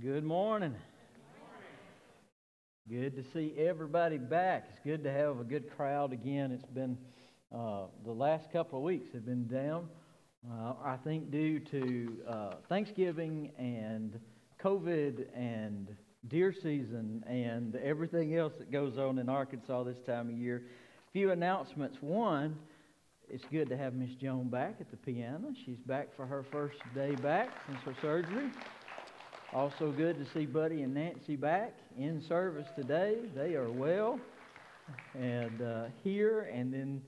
Good morning. Good to see everybody back. It's good to have a good crowd again. It's been uh, the last couple of weeks have been down. Uh, I think due to uh, Thanksgiving and COVID and deer season and everything else that goes on in Arkansas this time of year. A Few announcements. One, it's good to have Miss Joan back at the piano. She's back for her first day back since her surgery. Also, good to see Buddy and Nancy back in service today. They are well and uh, here, and then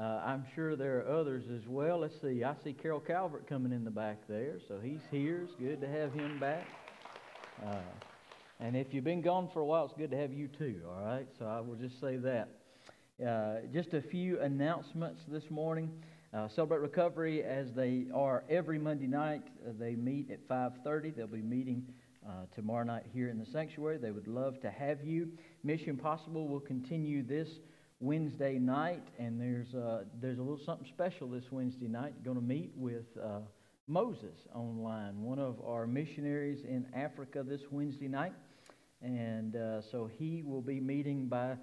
uh, I'm sure there are others as well. Let's see. I see Carol Calvert coming in the back there, so he's here. It's good to have him back. Uh, and if you've been gone for a while, it's good to have you too. All right. So I will just say that. Uh, just a few announcements this morning. Uh, Celebrate Recovery, as they are every Monday night, uh, they meet at 5:30. They'll be meeting uh, tomorrow night here in the sanctuary. They would love to have you. Mission Possible will continue this Wednesday night, and there's uh, there's a little something special this Wednesday night. Going to meet with uh, Moses online, one of our missionaries in Africa this Wednesday night, and uh, so he will be meeting by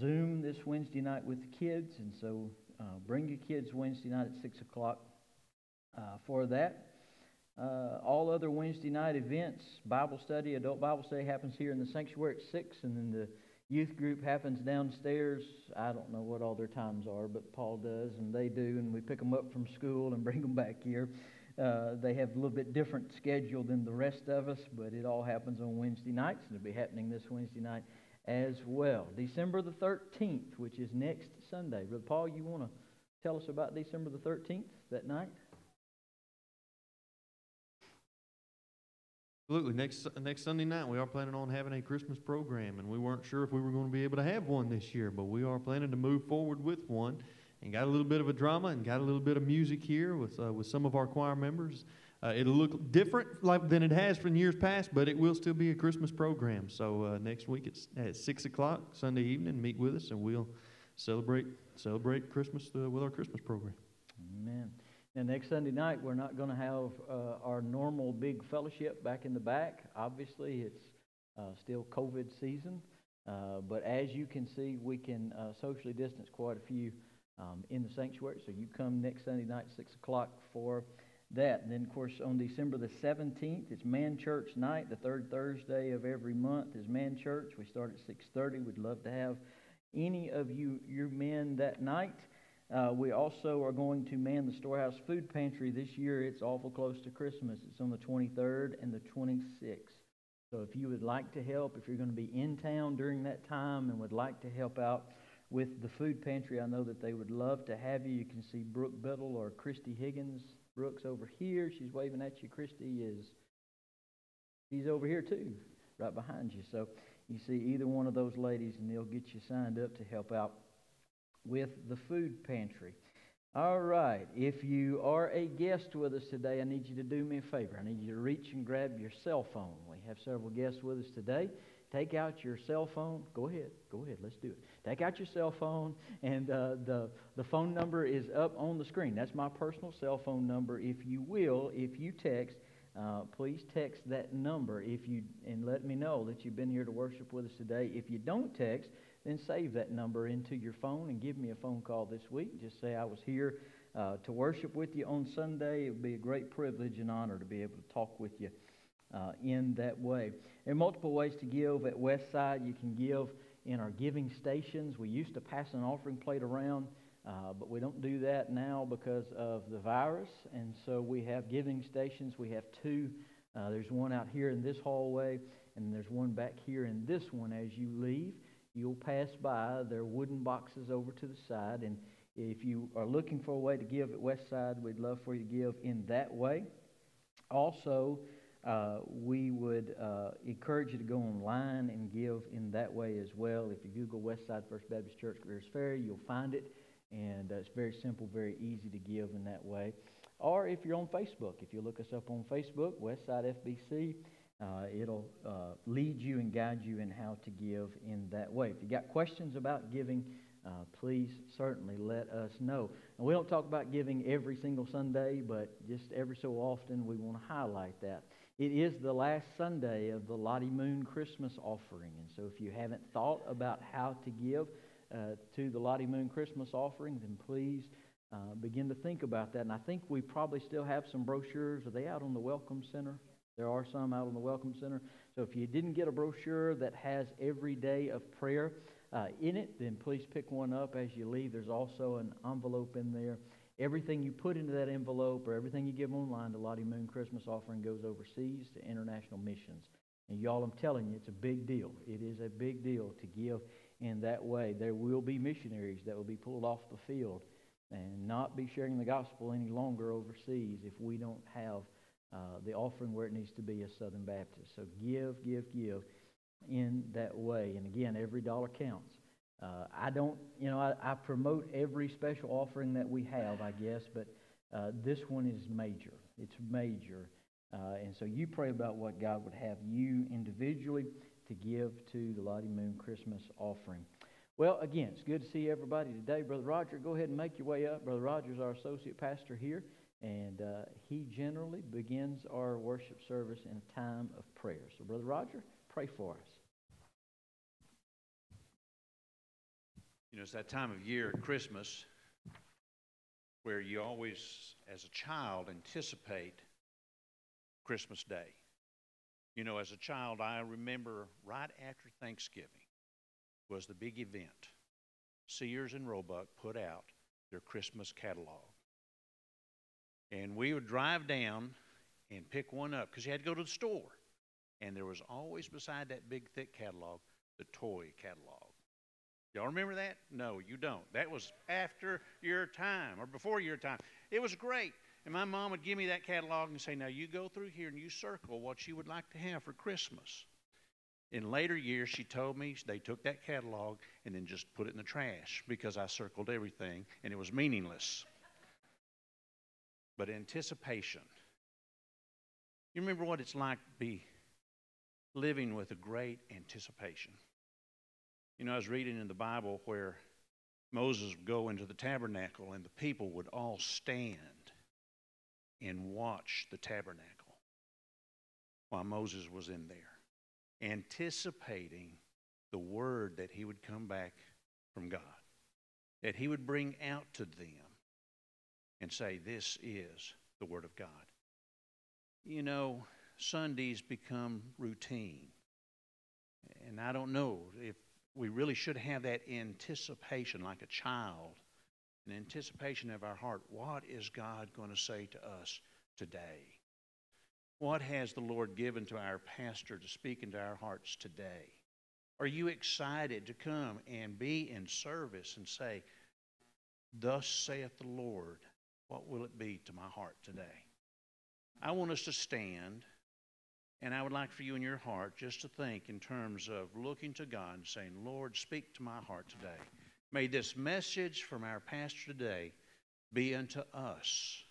Zoom this Wednesday night with the kids, and so uh, bring your kids Wednesday night at 6 o'clock uh, for that. Uh, all other Wednesday night events, Bible study, adult Bible study happens here in the sanctuary at 6, and then the youth group happens downstairs. I don't know what all their times are, but Paul does, and they do, and we pick them up from school and bring them back here. Uh, they have a little bit different schedule than the rest of us, but it all happens on Wednesday nights, and it'll be happening this Wednesday night as well. December the 13th, which is next Sunday. Brother Paul, you want to tell us about December the 13th, that night? Absolutely. Next next Sunday night, we are planning on having a Christmas program, and we weren't sure if we were going to be able to have one this year, but we are planning to move forward with one, and got a little bit of a drama and got a little bit of music here with uh, with some of our choir members. Uh, it'll look different like, than it has from years past, but it will still be a Christmas program. So uh, next week it's at six o'clock Sunday evening. Meet with us, and we'll celebrate celebrate Christmas uh, with our Christmas program. Amen. And next Sunday night we're not going to have uh, our normal big fellowship back in the back. Obviously, it's uh, still COVID season, uh, but as you can see, we can socially distance quite a few um, in the sanctuary. So you come next Sunday night, six o'clock for that. And then, of course, on December the 17th, it's Man Church Night. The third Thursday of every month is Man Church. We start at 6.30. We'd love to have any of you, your men that night. Uh, we also are going to man the storehouse food pantry this year. It's awful close to Christmas. It's on the 23rd and the 26th. So if you would like to help, if you're going to be in town during that time and would like to help out with the food pantry, I know that they would love to have you. You can see Brooke Biddle or Christy Higgins Brooks over here. She's waving at you. Christy is, she's over here too, right behind you. So you see either one of those ladies, and they'll get you signed up to help out with the food pantry. All right. If you are a guest with us today, I need you to do me a favor. I need you to reach and grab your cell phone. We have several guests with us today. Take out your cell phone. Go ahead. Go ahead. Let's do it. Take out your cell phone, and uh, the, the phone number is up on the screen. That's my personal cell phone number. If you will, if you text, uh, please text that number if you and let me know that you've been here to worship with us today. If you don't text, then save that number into your phone and give me a phone call this week. Just say I was here uh, to worship with you on Sunday. It would be a great privilege and honor to be able to talk with you uh, in that way. There are multiple ways to give at Westside. You can give in our giving stations. We used to pass an offering plate around, uh, but we don't do that now because of the virus. And so we have giving stations. We have two. Uh, there's one out here in this hallway, and there's one back here in this one as you leave. You'll pass by. There are wooden boxes over to the side. And if you are looking for a way to give at Westside, we'd love for you to give in that way. Also, uh, we would uh, encourage you to go online and give in that way as well. If you Google Westside First Baptist Church Greers Ferry, you'll find it. And uh, it's very simple, very easy to give in that way. Or if you're on Facebook, if you look us up on Facebook, Westside FBC, uh, it'll uh, lead you and guide you in how to give in that way. If you got questions about giving, please certainly let us know. And we don't talk about giving every single Sunday, but just every so often we want to highlight that. It is the last Sunday of the Lottie Moon Christmas offering. And so if you haven't thought about how to give uh, to the Lottie Moon Christmas offering, then please uh, begin to think about that. And I think we probably still have some brochures. Are they out on the Welcome Center? There are some out on the Welcome Center. So if you didn't get a brochure that has every day of prayer uh, in it, then please pick one up as you leave. There's also an envelope in there Everything you put into that envelope or everything you give online to Lottie Moon Christmas offering goes overseas to international missions. And y'all, I'm telling you, it's a big deal. It is a big deal to give in that way. There will be missionaries that will be pulled off the field and not be sharing the gospel any longer overseas if we don't have uh, the offering where it needs to be as Southern Baptist. So give, give, give in that way. And again, every dollar counts. Uh, I don't, you know, I, I, promote every special offering that we have, I guess, but uh, this one is major. It's major. Uh, and so you pray about what God would have you individually to give to the Lottie Moon Christmas offering. Well, again, it's good to see everybody today. Brother Roger, go ahead and make your way up. Brother Roger is our associate pastor here, and uh, he generally begins our worship service in a time of prayer. So, Brother Roger, pray for us. You know, it's that time of year at Christmas where you always, as a child, anticipate Christmas Day. You know, as a child, I remember right after Thanksgiving was the big event. Sears and Roebuck put out their Christmas catalog. And we would drive down and pick one up because you had to go to the store. And there was always beside that big, thick catalog the toy catalog. Y'all remember that? No, you don't. That was after your time or before your time. It was great. And my mom would give me that catalog and say, Now you go through here and you circle what you would like to have for Christmas. In later years, she told me they took that catalog and then just put it in the trash because I circled everything and it was meaningless. But anticipation. You remember what it's like to be living with a great anticipation. You know, I was reading in the Bible where Moses would go into the tabernacle and the people would all stand and watch the tabernacle while Moses was in there, anticipating the word that he would come back from God, that he would bring out to them and say, This is the word of God. You know, Sundays become routine. And I don't know if we really should have that anticipation like a child, an anticipation of our heart. What is God going to say to us today? What has the Lord given to our pastor to speak into our hearts today? Are you excited to come and be in service and say, Thus saith the Lord, what will it be to my heart today? I want us to stand. And I would like for you in your heart just to think in terms of looking to God and saying, Lord, speak to my heart today. May this message from our pastor today be unto us.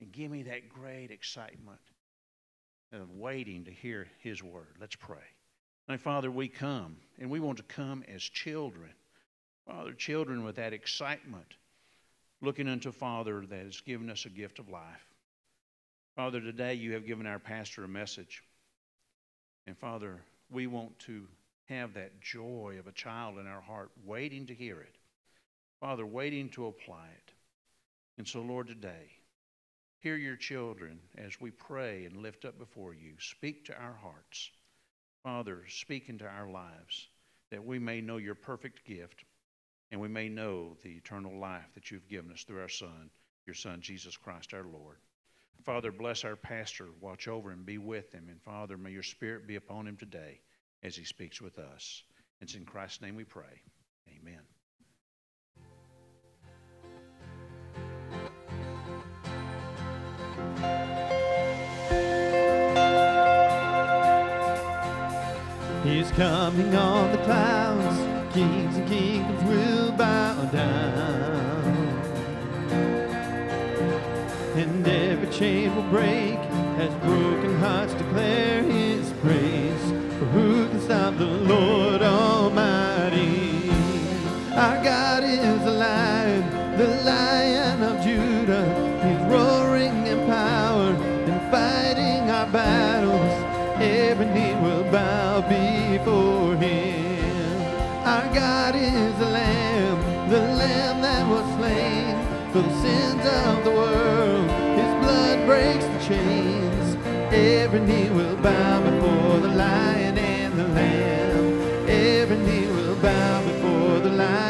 And give me that great excitement of waiting to hear his word. Let's pray. Now, Father, we come, and we want to come as children. Father, children with that excitement, looking unto Father that has given us a gift of life. Father, today you have given our pastor a message. And Father, we want to have that joy of a child in our heart, waiting to hear it. Father, waiting to apply it. And so, Lord, today, hear your children as we pray and lift up before you. Speak to our hearts. Father, speak into our lives that we may know your perfect gift and we may know the eternal life that you've given us through our Son, your Son, Jesus Christ our Lord. Father, bless our pastor. Watch over him. Be with him. And Father, may your spirit be upon him today as he speaks with us. It's in Christ's name we pray. Amen. He's coming on the clouds. Kings and kingdoms will bow down. chain will break as broken hearts declare his praise. For who can stop the Lord Almighty? Our God is alive, the Lion of Judah. He's roaring in power and fighting our battles. Every knee will bow before him. Our God is the Lamb, the Lamb that was slain for the sins of the world breaks the chains. Every knee will bow before the lion and the lamb. Every knee will bow before the lion.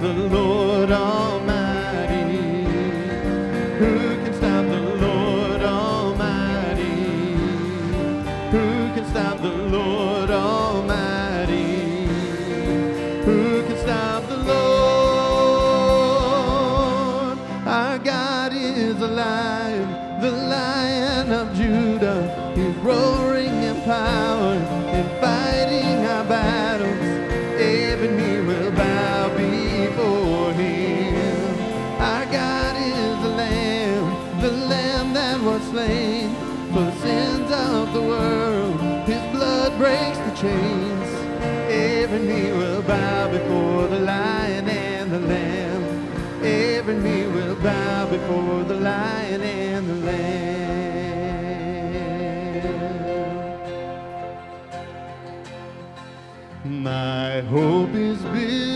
the Lord of the world, his blood breaks the chains. Every knee will bow before the lion and the lamb. Every knee will bow before the lion and the lamb. My hope is built.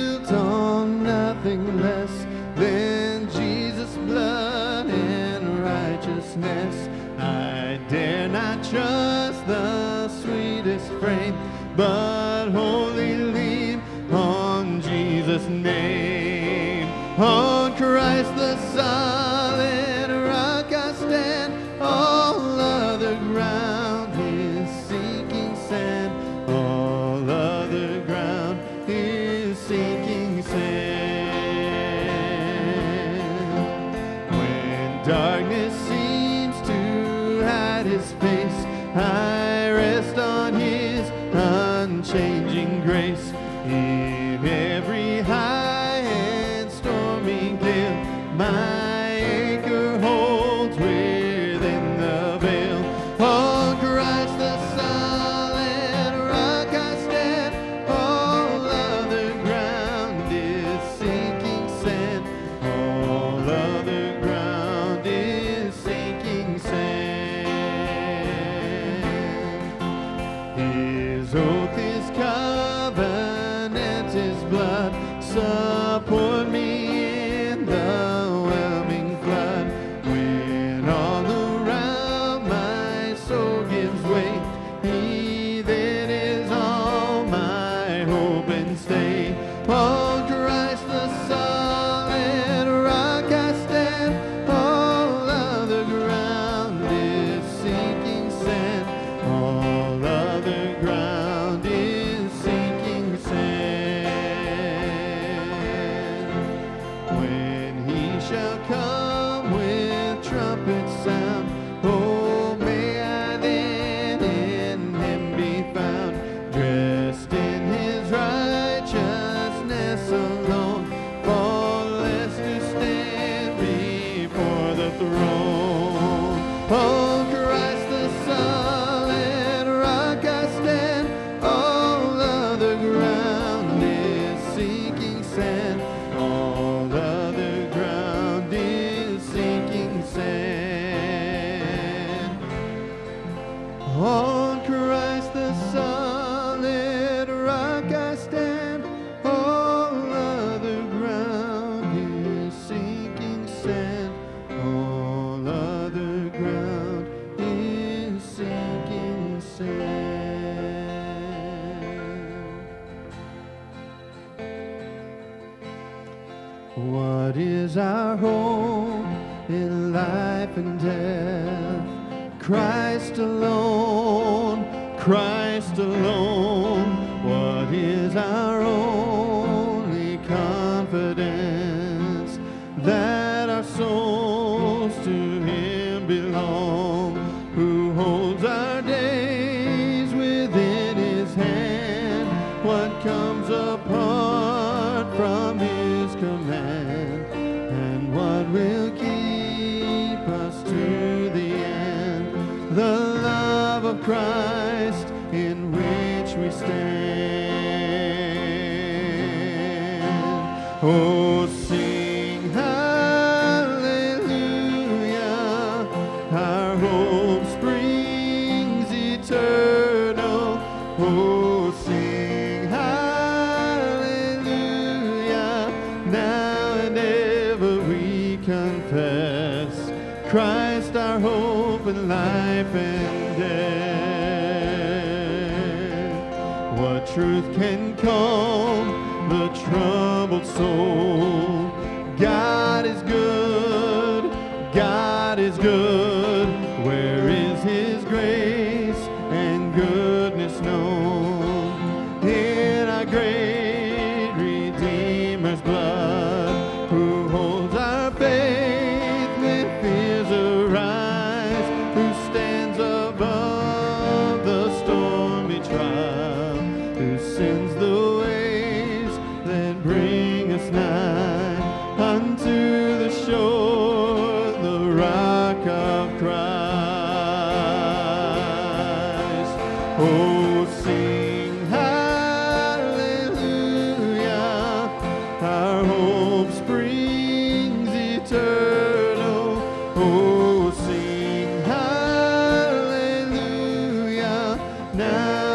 now.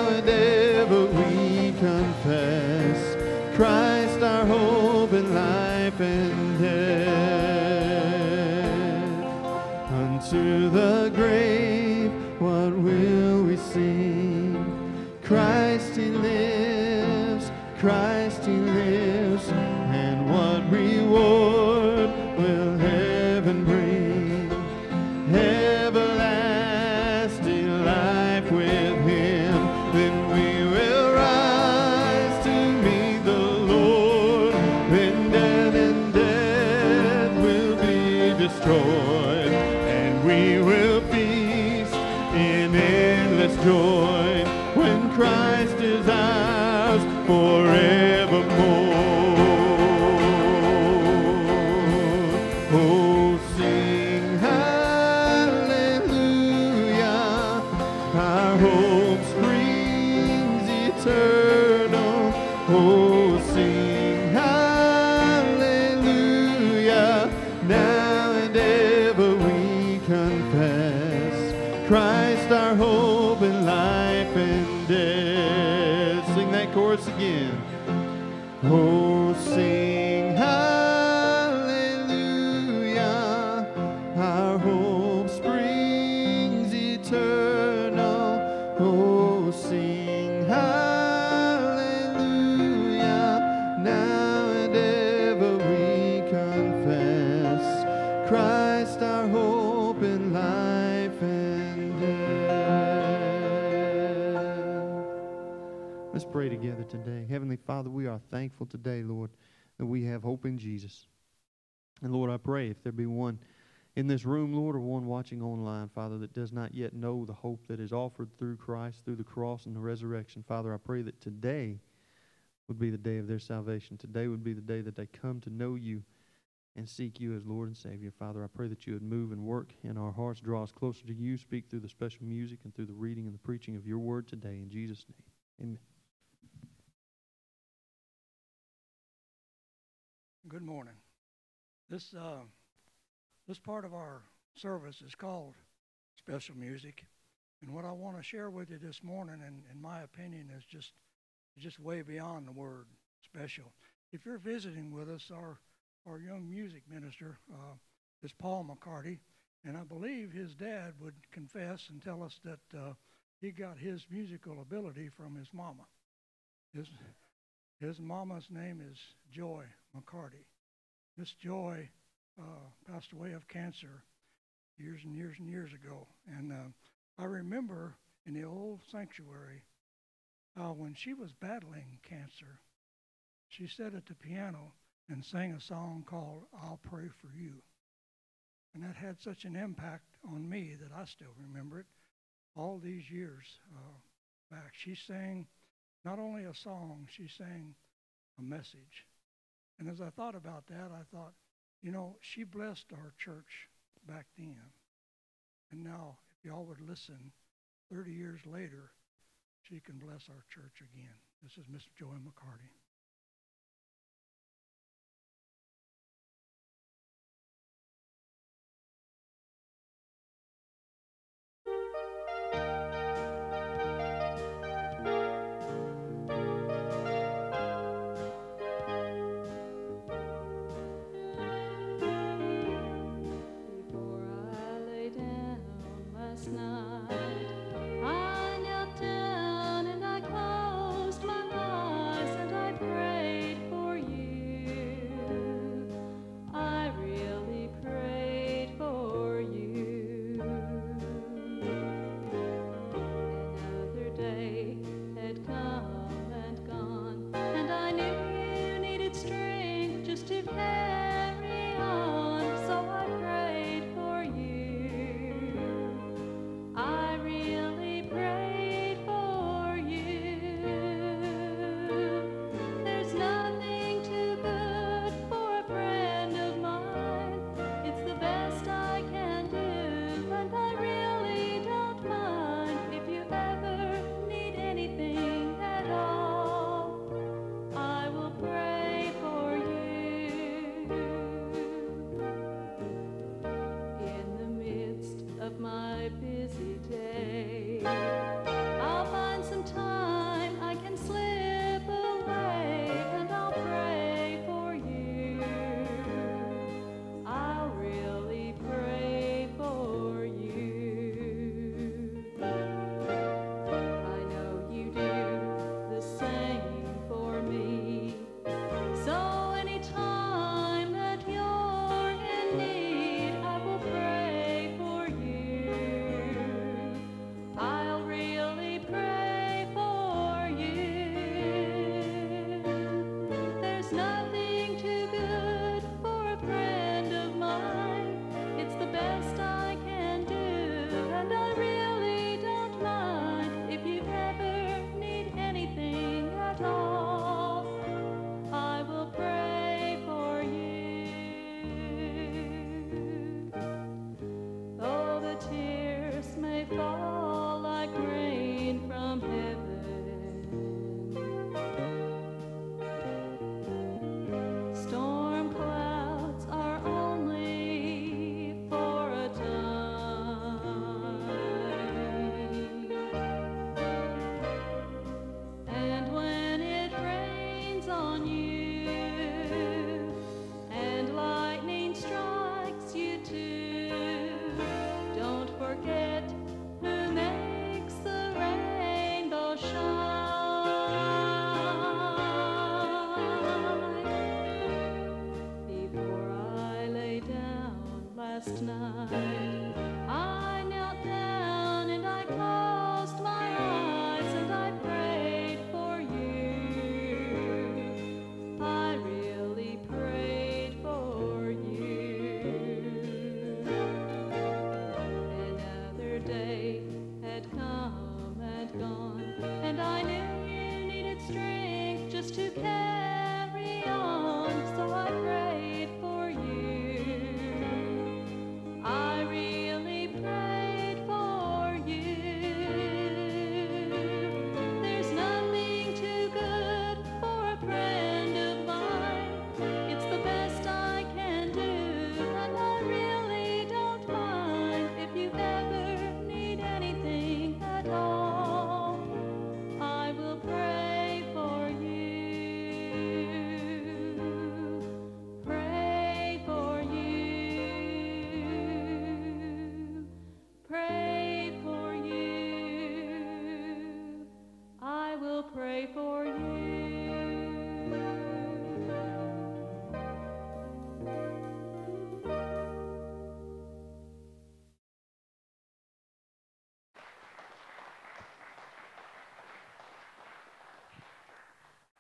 joy when Christ is ours For. are thankful today, Lord, that we have hope in Jesus. And Lord, I pray if there be one in this room, Lord, or one watching online, Father, that does not yet know the hope that is offered through Christ, through the cross and the resurrection, Father, I pray that today would be the day of their salvation. Today would be the day that they come to know you and seek you as Lord and Savior. Father, I pray that you would move and work in our hearts, draw us closer to you, speak through the special music and through the reading and the preaching of your word today. In Jesus' name, amen. Good morning. This uh, this part of our service is called special music, and what I want to share with you this morning, and in my opinion, is just just way beyond the word special. If you're visiting with us, our our young music minister uh, is Paul McCarty, and I believe his dad would confess and tell us that uh, he got his musical ability from his mama. His his mama's name is Joy McCarty. Miss Joy uh, passed away of cancer years and years and years ago, and uh, I remember in the old sanctuary uh, when she was battling cancer, she sat at the piano and sang a song called I'll Pray for You. And that had such an impact on me that I still remember it all these years uh, back. She sang not only a song, she sang a message. And as I thought about that, I thought, you know, she blessed our church back then. And now, if y'all would listen, 30 years later, she can bless our church again. This is Miss Joy McCarty.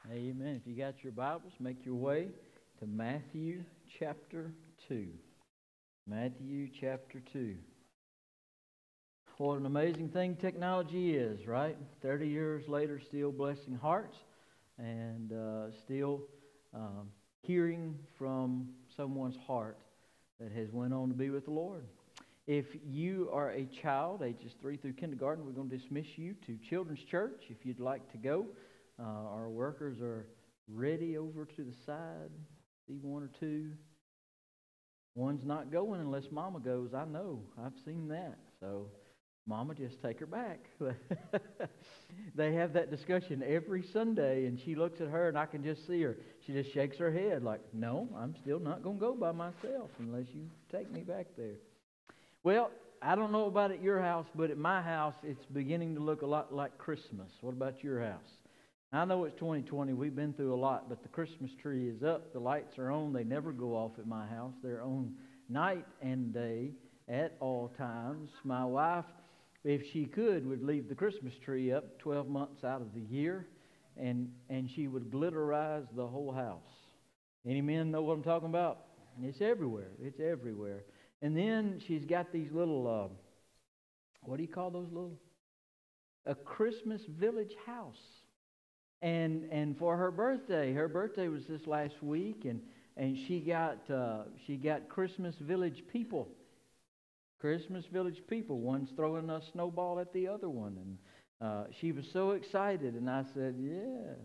Amen. If you got your Bibles, make your way to Matthew chapter 2. Matthew chapter 2. What an amazing thing technology is, right? 30 years later, still blessing hearts and uh, still um, hearing from someone's heart that has went on to be with the Lord. If you are a child, ages 3 through kindergarten, we're going to dismiss you to Children's Church if you'd like to go. Uh, our workers are ready over to the side. See one or two. One's not going unless Mama goes. I know. I've seen that. So, Mama, just take her back. they have that discussion every Sunday, and she looks at her, and I can just see her. She just shakes her head like, "No, I'm still not going to go by myself unless you take me back there." Well, I don't know about at your house, but at my house, it's beginning to look a lot like Christmas. What about your house? I know it's 2020. We've been through a lot, but the Christmas tree is up. The lights are on. They never go off at my house. They're on night and day at all times. My wife, if she could, would leave the Christmas tree up 12 months out of the year, and, and she would glitterize the whole house. Any men know what I'm talking about? It's everywhere. It's everywhere. And then she's got these little, uh, what do you call those little? A Christmas village house. And and for her birthday, her birthday was this last week, and and she got uh, she got Christmas village people. Christmas village people. One's throwing a snowball at the other one, and uh, she was so excited. And I said, "Yeah,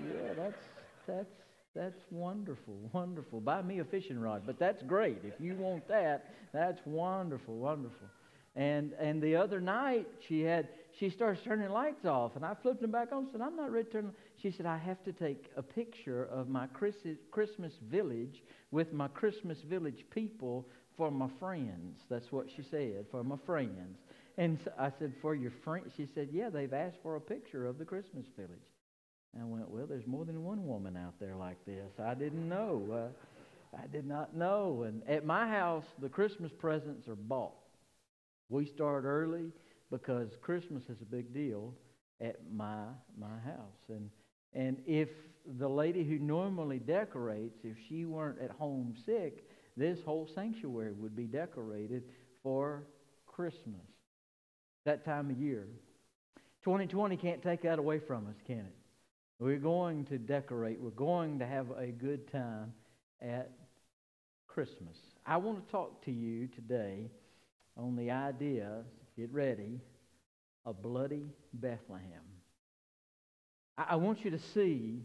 yeah, that's that's that's wonderful, wonderful. Buy me a fishing rod, but that's great. If you want that, that's wonderful, wonderful. And and the other night she had she starts turning lights off, and I flipped them back on. Said I'm not ready to turn. She said I have to take a picture of my Christmas village with my Christmas village people for my friends. That's what she said for my friends. And so I said for your friends. She said yeah, they've asked for a picture of the Christmas village. And I went, well, there's more than one woman out there like this. I didn't know. Uh, I did not know. And at my house, the Christmas presents are bought. We start early because Christmas is a big deal at my my house. And and if the lady who normally decorates, if she weren't at home sick, this whole sanctuary would be decorated for Christmas. That time of year. 2020 can't take that away from us, can it? We're going to decorate. We're going to have a good time at Christmas. I want to talk to you today on the idea, get ready, a bloody Bethlehem. I want you to see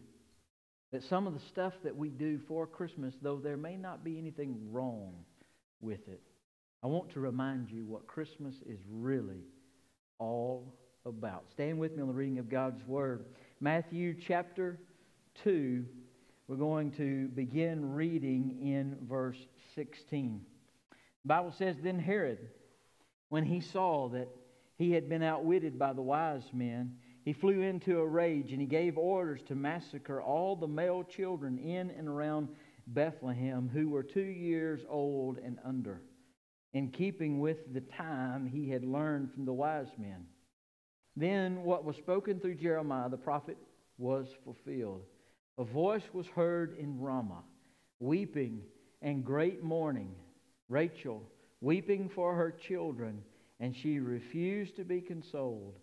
that some of the stuff that we do for Christmas, though there may not be anything wrong with it, I want to remind you what Christmas is really all about. Stand with me on the reading of God's Word. Matthew chapter 2, we're going to begin reading in verse 16. The Bible says, Then Herod, when he saw that he had been outwitted by the wise men, he flew into a rage and he gave orders to massacre all the male children in and around Bethlehem who were two years old and under, in keeping with the time he had learned from the wise men. Then what was spoken through Jeremiah the prophet was fulfilled. A voice was heard in Ramah, weeping and great mourning. Rachel weeping for her children and she refused to be consoled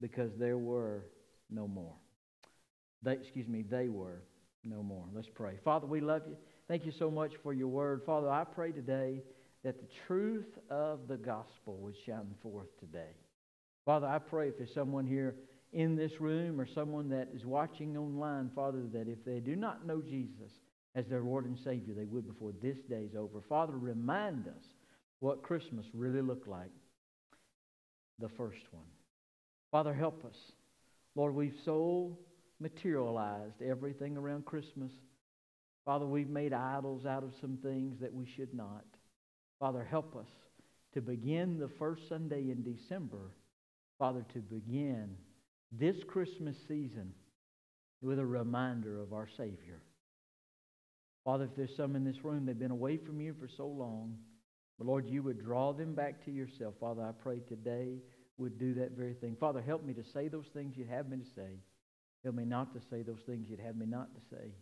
because there were no more. They, excuse me, they were no more. Let's pray. Father, we love you. Thank you so much for your word. Father, I pray today that the truth of the gospel would shine forth today. Father, I pray if there's someone here in this room or someone that is watching online, Father, that if they do not know Jesus as their Lord and Savior, they would before this day is over. Father, remind us what Christmas really looked like the first one. Father, help us. Lord, we've so materialized everything around Christmas. Father, we've made idols out of some things that we should not. Father, help us to begin the first Sunday in December, Father, to begin this Christmas season with a reminder of our Savior. Father, if there's some in this room, they've been away from you for so long, but Lord, you would draw them back to yourself. Father, I pray today would do that very thing. Father, help me to say those things you have me to say. Help me not to say those things you'd have me not to say.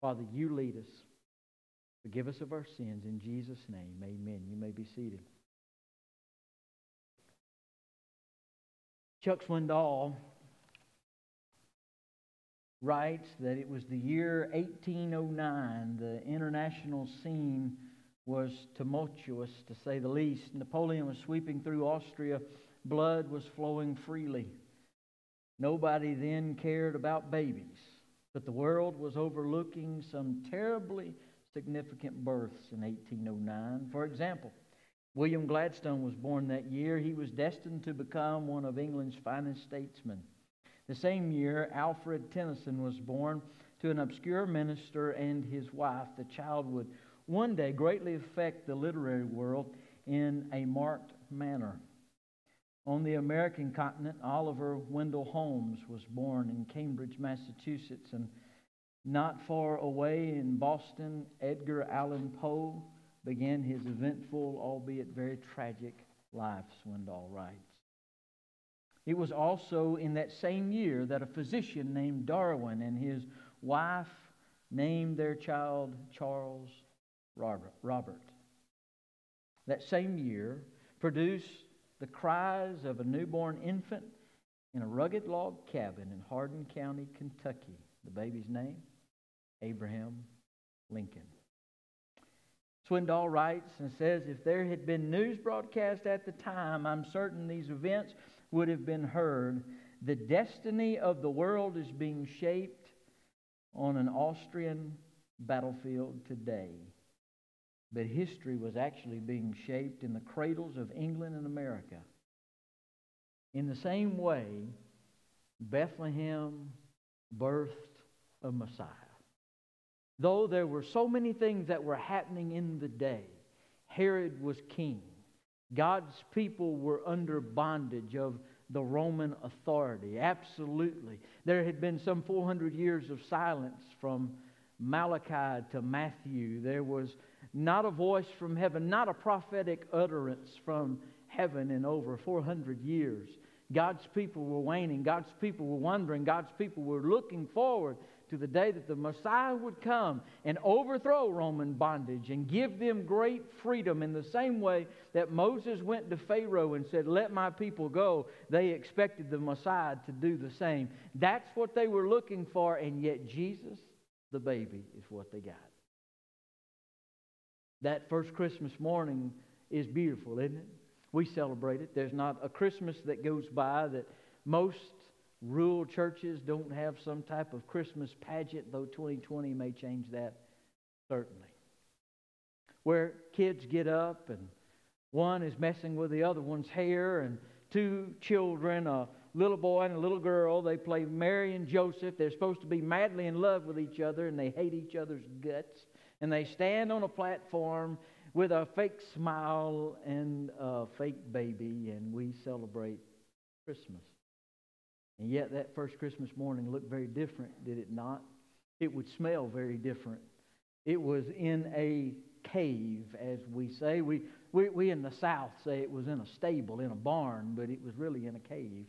Father, you lead us. Forgive us of our sins. In Jesus' name, amen. You may be seated. Chuck Swindoll writes that it was the year 1809. The international scene was tumultuous, to say the least. Napoleon was sweeping through Austria, blood was flowing freely. Nobody then cared about babies, but the world was overlooking some terribly significant births in 1809. For example, William Gladstone was born that year. He was destined to become one of England's finest statesmen. The same year, Alfred Tennyson was born to an obscure minister and his wife. The child would one day greatly affect the literary world in a marked manner. On the American continent, Oliver Wendell Holmes was born in Cambridge, Massachusetts, and not far away in Boston, Edgar Allan Poe began his eventful, albeit very tragic, life, Swindoll writes. It was also in that same year that a physician named Darwin and his wife named their child Charles Robert. That same year produced the cries of a newborn infant in a rugged log cabin in Hardin County, Kentucky. The baby's name? Abraham Lincoln. Swindoll writes and says if there had been news broadcast at the time, I'm certain these events would have been heard. The destiny of the world is being shaped on an Austrian battlefield today. But history was actually being shaped in the cradles of England and America. In the same way, Bethlehem birthed a Messiah. Though there were so many things that were happening in the day, Herod was king. God's people were under bondage of the Roman authority. Absolutely. There had been some 400 years of silence from Malachi to Matthew. There was not a voice from heaven, not a prophetic utterance from heaven in over 400 years. God's people were waning. God's people were wondering. God's people were looking forward to the day that the Messiah would come and overthrow Roman bondage and give them great freedom in the same way that Moses went to Pharaoh and said, Let my people go. They expected the Messiah to do the same. That's what they were looking for, and yet Jesus, the baby, is what they got. That first Christmas morning is beautiful, isn't it? We celebrate it. There's not a Christmas that goes by that most rural churches don't have some type of Christmas pageant, though 2020 may change that, certainly. Where kids get up and one is messing with the other one's hair, and two children, a little boy and a little girl, they play Mary and Joseph. They're supposed to be madly in love with each other, and they hate each other's guts. And they stand on a platform with a fake smile and a fake baby, and we celebrate Christmas. And yet, that first Christmas morning looked very different, did it not? It would smell very different. It was in a cave, as we say. We, we, we in the South say it was in a stable, in a barn, but it was really in a cave.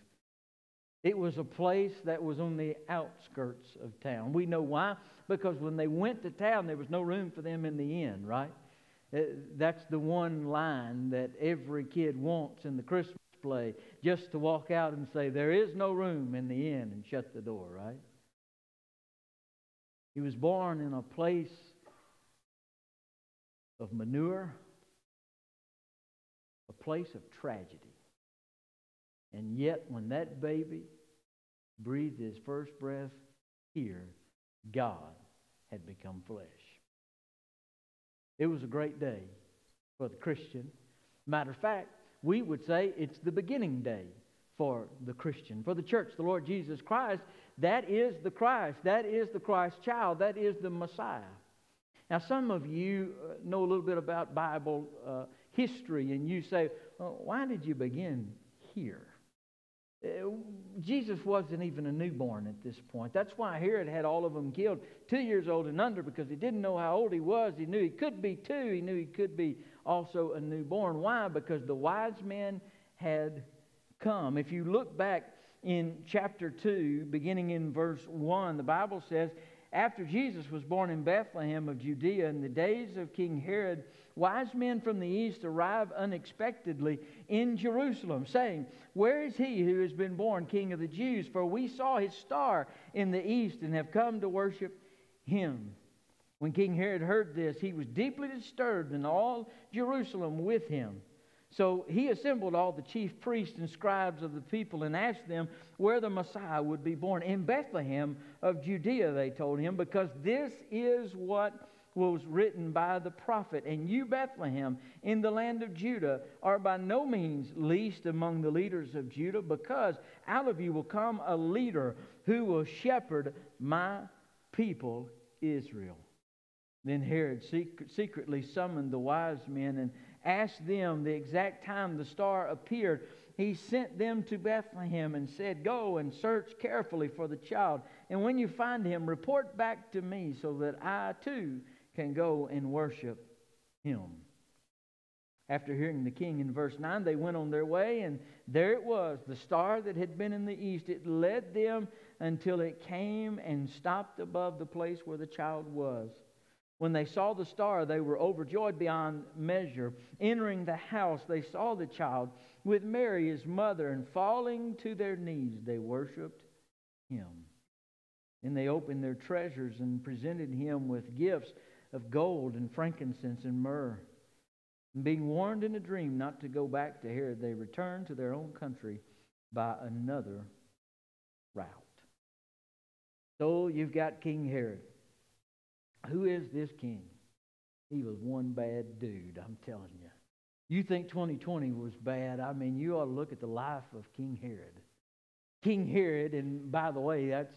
It was a place that was on the outskirts of town. We know why? Because when they went to town, there was no room for them in the inn, right? Uh, that's the one line that every kid wants in the Christmas play, just to walk out and say, There is no room in the inn and shut the door, right? He was born in a place of manure, a place of tragedy. And yet, when that baby breathed his first breath here, God had become flesh. It was a great day for the Christian. Matter of fact, we would say it's the beginning day for the Christian, for the church, the Lord Jesus Christ. That is the Christ. That is the Christ child. That is the Messiah. Now, some of you uh, know a little bit about Bible uh, history, and you say, well, why did you begin here? Uh, Jesus wasn't even a newborn at this point. That's why Herod had all of them killed, two years old and under, because he didn't know how old he was. He knew he could be two. He knew he could be also a newborn. Why? Because the wise men had come. If you look back in chapter 2, beginning in verse 1, the Bible says, After Jesus was born in Bethlehem of Judea in the days of King Herod, wise men from the east arrive unexpectedly in Jerusalem, saying, Where is he who has been born King of the Jews? For we saw his star in the east and have come to worship him. When King Herod heard this, he was deeply disturbed, and all Jerusalem with him. So he assembled all the chief priests and scribes of the people and asked them where the Messiah would be born. In Bethlehem of Judea, they told him, because this is what was written by the prophet. And you, Bethlehem, in the land of Judah, are by no means least among the leaders of Judah, because out of you will come a leader who will shepherd my people Israel. Then Herod secretly summoned the wise men and asked them the exact time the star appeared. He sent them to Bethlehem and said, Go and search carefully for the child. And when you find him, report back to me so that I too can go and worship him. After hearing the king in verse 9, they went on their way, and there it was, the star that had been in the east. It led them until it came and stopped above the place where the child was. When they saw the star, they were overjoyed beyond measure. Entering the house, they saw the child with Mary, his mother, and falling to their knees, they worshiped him. Then they opened their treasures and presented him with gifts of gold and frankincense and myrrh. And being warned in a dream not to go back to Herod, they returned to their own country by another route. So you've got King Herod. Who is this king? He was one bad dude, I'm telling you. You think 2020 was bad? I mean, you ought to look at the life of King Herod. King Herod, and by the way, that's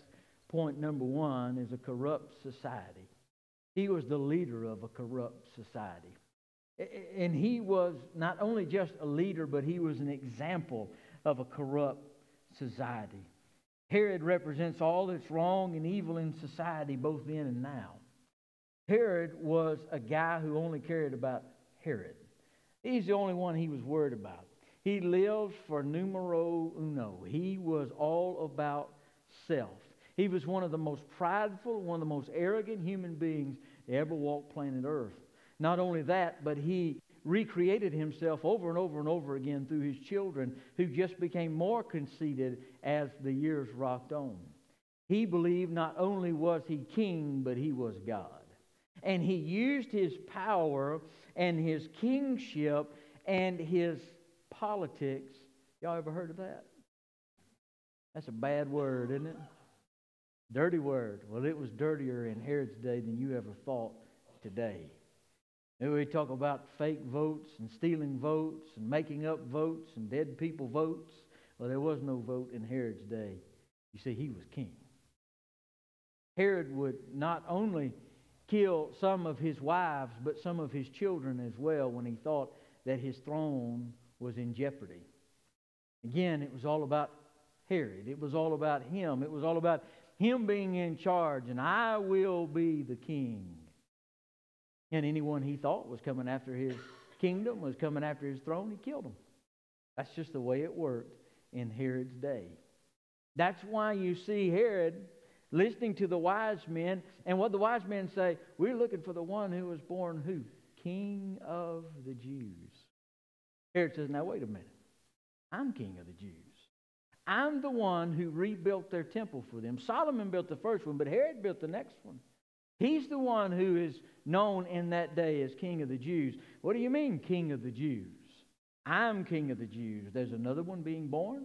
point number one, is a corrupt society. He was the leader of a corrupt society. And he was not only just a leader, but he was an example of a corrupt society. Herod represents all that's wrong and evil in society, both then and now. Herod was a guy who only cared about Herod. He's the only one he was worried about. He lived for numero uno. He was all about self. He was one of the most prideful, one of the most arrogant human beings to ever walk planet Earth. Not only that, but he recreated himself over and over and over again through his children, who just became more conceited as the years rocked on. He believed not only was he king, but he was God. And he used his power and his kingship and his politics. Y'all ever heard of that? That's a bad word, isn't it? Dirty word. Well, it was dirtier in Herod's day than you ever thought today. And we talk about fake votes and stealing votes and making up votes and dead people votes. Well, there was no vote in Herod's day. You see, he was king. Herod would not only kill some of his wives, but some of his children as well when he thought that his throne was in jeopardy. Again, it was all about Herod. It was all about him. It was all about him being in charge, and I will be the king. And anyone he thought was coming after his kingdom, was coming after his throne, he killed him. That's just the way it worked in Herod's day. That's why you see Herod listening to the wise men. And what the wise men say, we're looking for the one who was born who? King of the Jews. Herod says, now wait a minute. I'm king of the Jews. I'm the one who rebuilt their temple for them. Solomon built the first one, but Herod built the next one. He's the one who is known in that day as King of the Jews. What do you mean, King of the Jews? I'm King of the Jews. There's another one being born.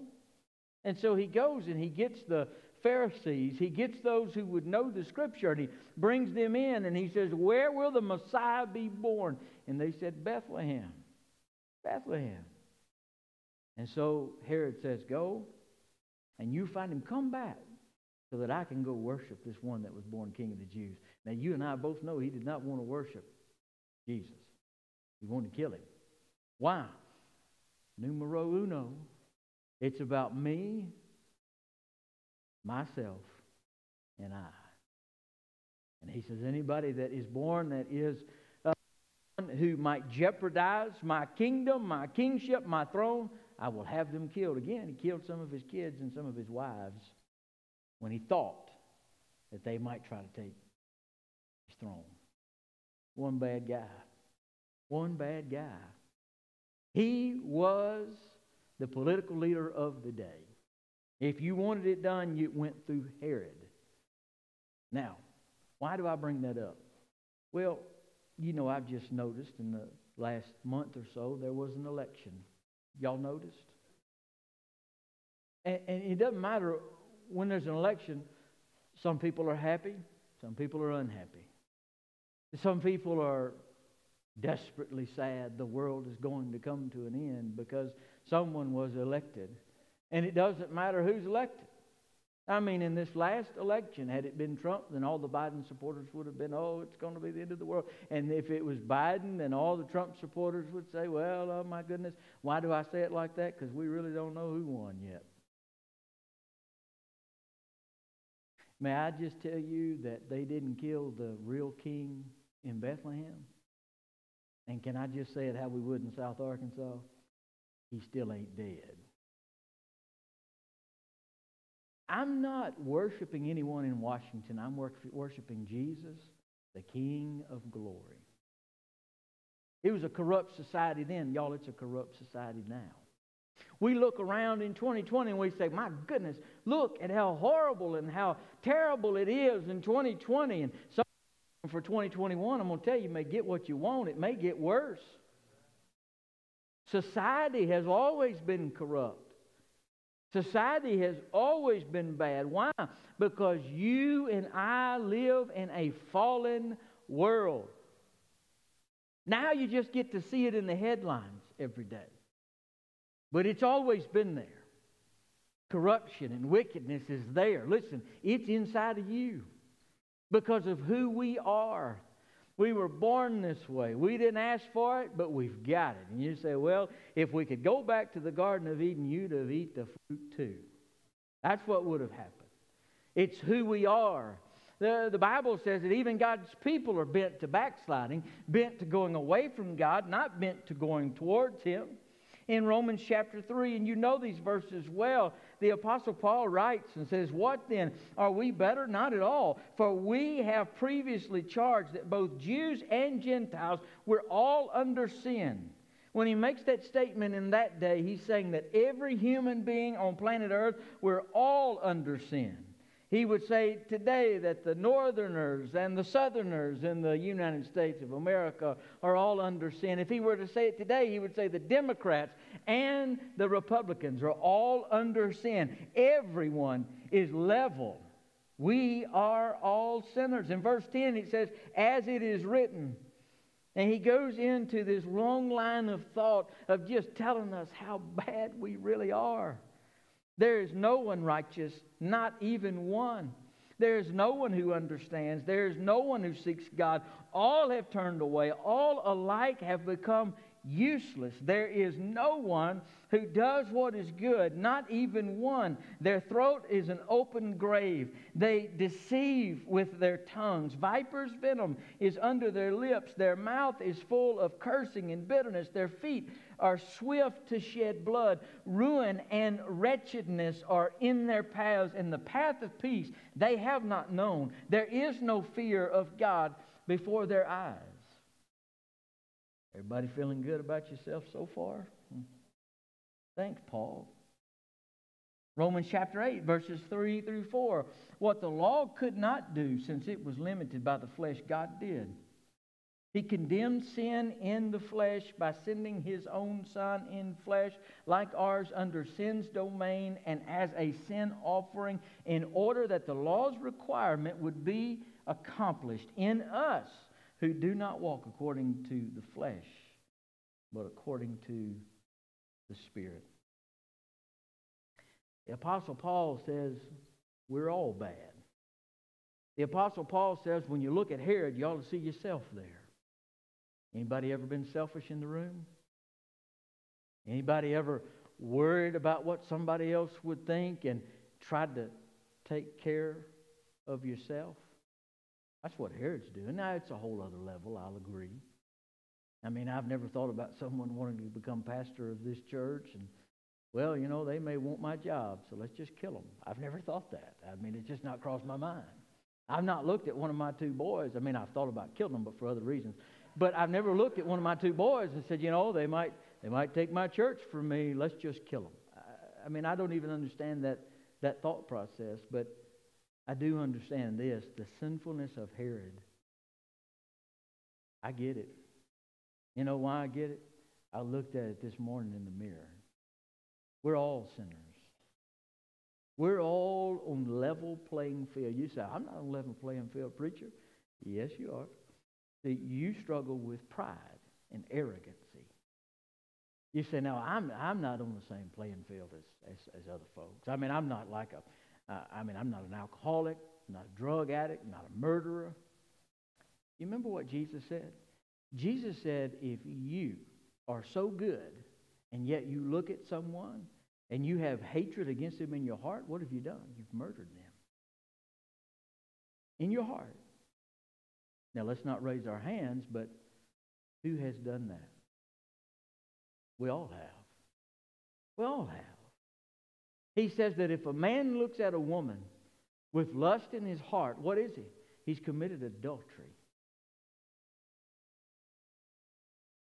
And so he goes and he gets the Pharisees. He gets those who would know the scripture and he brings them in and he says, Where will the Messiah be born? And they said, Bethlehem. Bethlehem. And so Herod says, Go and you find him, come back so that I can go worship this one that was born King of the Jews. Now, you and I both know he did not want to worship Jesus, he wanted to kill him. Why? Numero uno. It's about me myself, and I. And he says, anybody that is born that is who might jeopardize my kingdom, my kingship, my throne, I will have them killed. Again, he killed some of his kids and some of his wives when he thought that they might try to take his throne. One bad guy. One bad guy. He was the political leader of the day. If you wanted it done, you went through Herod. Now, why do I bring that up? Well, you know, I've just noticed in the last month or so there was an election. Y'all noticed? And, and it doesn't matter when there's an election, some people are happy, some people are unhappy. Some people are desperately sad the world is going to come to an end because someone was elected. And it doesn't matter who's elected. I mean, in this last election, had it been Trump, then all the Biden supporters would have been, oh, it's going to be the end of the world. And if it was Biden, then all the Trump supporters would say, well, oh my goodness, why do I say it like that? Because we really don't know who won yet. May I just tell you that they didn't kill the real king in Bethlehem? And can I just say it how we would in South Arkansas? He still ain't dead. I'm not worshiping anyone in Washington. I'm worshiping Jesus, the King of glory. It was a corrupt society then. Y'all, it's a corrupt society now. We look around in 2020 and we say, my goodness, look at how horrible and how terrible it is in 2020. And so for 2021, I'm going to tell you, you may get what you want. It may get worse. Society has always been corrupt. Society has always been bad. Why? Because you and I live in a fallen world. Now you just get to see it in the headlines every day. But it's always been there. Corruption and wickedness is there. Listen, it's inside of you because of who we are. We were born this way. We didn't ask for it, but we've got it. And you say, well, if we could go back to the Garden of Eden, you'd have eaten the fruit too. That's what would have happened. It's who we are. The, the Bible says that even God's people are bent to backsliding, bent to going away from God, not bent to going towards Him in Romans chapter 3, and you know these verses well. The Apostle Paul writes and says, What then? Are we better? Not at all. For we have previously charged that both Jews and Gentiles were all under sin. When he makes that statement in that day, he's saying that every human being on planet Earth, we're all under sin. He would say today that the Northerners and the Southerners in the United States of America are all under sin. If he were to say it today, he would say the Democrats and the Republicans are all under sin. Everyone is level. We are all sinners. In verse 10, it says, As it is written. And he goes into this long line of thought of just telling us how bad we really are. There is no one righteous, not even one. There is no one who understands. There is no one who seeks God. All have turned away. All alike have become useless. There is no one who does what is good, not even one. Their throat is an open grave. They deceive with their tongues. Viper's venom is under their lips. Their mouth is full of cursing and bitterness. Their feet are swift to shed blood. Ruin and wretchedness are in their paths, and the path of peace they have not known. There is no fear of God before their eyes. Everybody feeling good about yourself so far? Hmm. Thanks, Paul. Romans chapter 8, verses 3 through 4. What the law could not do, since it was limited by the flesh, God did. He condemned sin in the flesh by sending his own son in flesh, like ours, under sin's domain and as a sin offering, in order that the law's requirement would be accomplished in us who do not walk according to the flesh, but according to the Spirit. The Apostle Paul says we're all bad. The Apostle Paul says when you look at Herod, you ought to see yourself there. Anybody ever been selfish in the room? Anybody ever worried about what somebody else would think and tried to take care of yourself? That's what Herod's doing. Now, it's a whole other level, I'll agree. I mean, I've never thought about someone wanting to become pastor of this church and Well, you know, they may want my job, so let's just kill them. I've never thought that. I mean, it's just not crossed my mind. I've not looked at one of my two boys. I mean, I've thought about killing them, but for other reasons. But I've never looked at one of my two boys and said, you know, they might, they might take my church from me. Let's just kill them. I, I mean, I don't even understand that, that thought process, but I do understand this the sinfulness of Herod. I get it. You know why I get it? I looked at it this morning in the mirror. We're all sinners. We're all on level playing field. You say, I'm not on level playing field, preacher. Yes, you are. See, you struggle with pride and arrogancy. You say, no, I'm, I'm not on the same playing field as, as, as other folks. I mean, I'm not like a, uh, I mean, I'm not an alcoholic, not a drug addict, not a murderer. You remember what Jesus said? Jesus said, if you are so good and yet you look at someone and you have hatred against them in your heart, what have you done? You've murdered them. In your heart. Now, let's not raise our hands, but who has done that? We all have. We all have. He says that if a man looks at a woman with lust in his heart, what is he? He's committed adultery.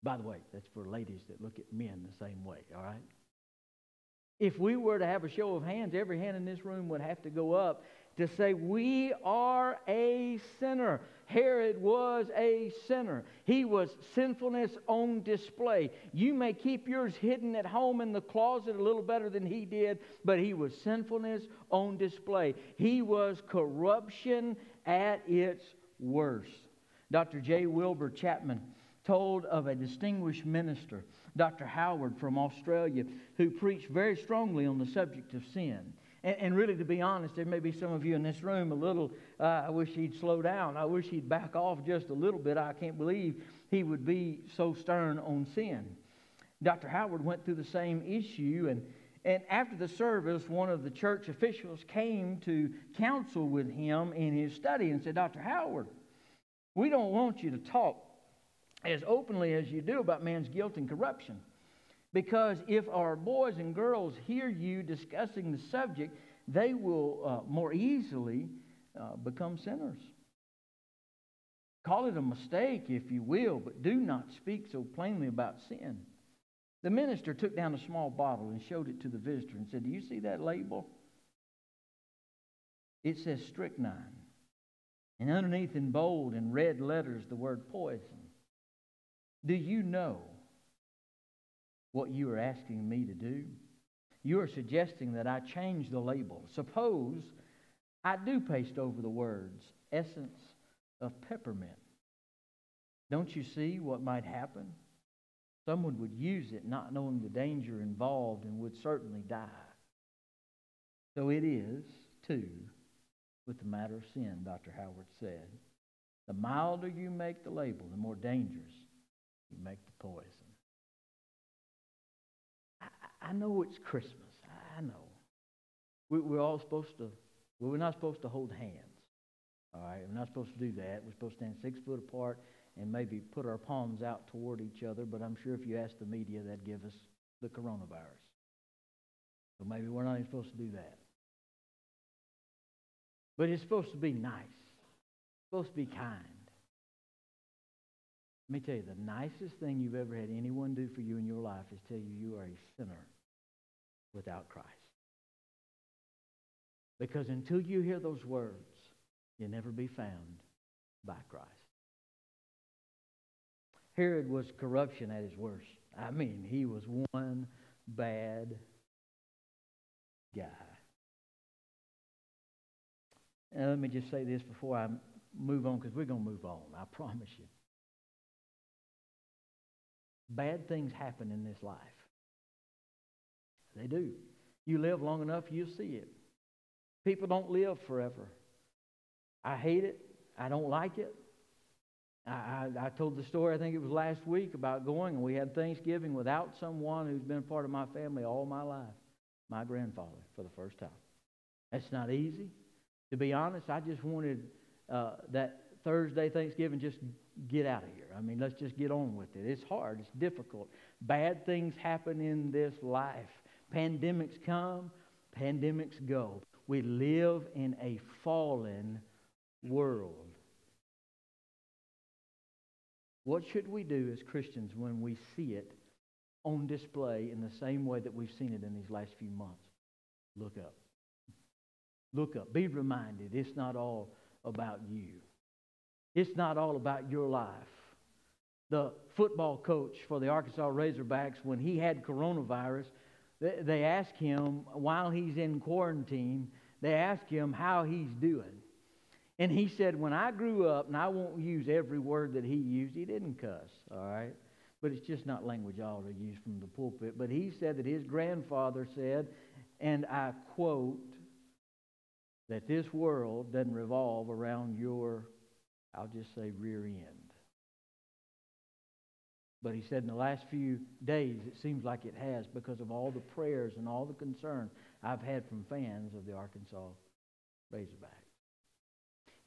By the way, that's for ladies that look at men the same way, all right? If we were to have a show of hands, every hand in this room would have to go up to say, We are a sinner. Herod was a sinner. He was sinfulness on display. You may keep yours hidden at home in the closet a little better than he did, but he was sinfulness on display. He was corruption at its worst. Dr. J. Wilbur Chapman told of a distinguished minister, Dr. Howard from Australia, who preached very strongly on the subject of sin. And, and, really, to be honest, there may be some of you in this room a little, uh, I wish he'd slow down. I wish he'd back off just a little bit. I can't believe he would be so stern on sin. Dr. Howard went through the same issue, and, and after the service, one of the church officials came to counsel with him in his study and said, Dr. Howard, we don't want you to talk as openly as you do about man's guilt and corruption. Because if our boys and girls hear you discussing the subject, they will uh, more easily uh, become sinners. Call it a mistake, if you will, but do not speak so plainly about sin. The minister took down a small bottle and showed it to the visitor and said, Do you see that label? It says strychnine. And underneath in bold and red letters, the word poison. Do you know what you are asking me to do? You are suggesting that I change the label. Suppose I do paste over the words essence of peppermint. Don't you see what might happen? Someone would use it not knowing the danger involved and would certainly die. So it is, too, with the matter of sin, Dr. Howard said. The milder you make the label, the more dangerous you make the poison. I know it's Christmas. I know. We, we're all supposed to, well, we're not supposed to hold hands. All right? We're not supposed to do that. We're supposed to stand six foot apart and maybe put our palms out toward each other. But I'm sure if you ask the media, they'd give us the coronavirus. So maybe we're not even supposed to do that. But it's supposed to be nice. It's supposed to be kind. Let me tell you, the nicest thing you've ever had anyone do for you in your life is tell you you are a sinner without Christ. Because until you hear those words, you'll never be found by Christ. Herod was corruption at his worst. I mean, he was one bad guy. And let me just say this before I move on, because we're going to move on, I promise you. Bad things happen in this life. They do. You live long enough, you'll see it. People don't live forever. I hate it. I don't like it. I, I, I, told the story, I think it was last week, about going and we had Thanksgiving without someone who's been part of my family all my life my grandfather for the first time. That's not easy. To be honest, I just wanted uh, that Thursday, Thanksgiving, just get out of here. I mean, let's just get on with it. It's hard, it's difficult. Bad things happen in this life. Pandemics come, pandemics go. We live in a fallen world. What should we do as Christians when we see it on display in the same way that we've seen it in these last few months? Look up. Look up. Be reminded it's not all about you, it's not all about your life. The football coach for the Arkansas Razorbacks, when he had coronavirus, they ask him while he's in quarantine, they ask him how he's doing. And he said, When I grew up, and I won't use every word that he used, he didn't cuss, all right? But it's just not language I ought to use from the pulpit. But he said that his grandfather said, and I quote, that this world doesn't revolve around your, I'll just say, rear end. But he said in the last few days, it seems like it has because of all the prayers and all the concern I've had from fans of the Arkansas Razorbacks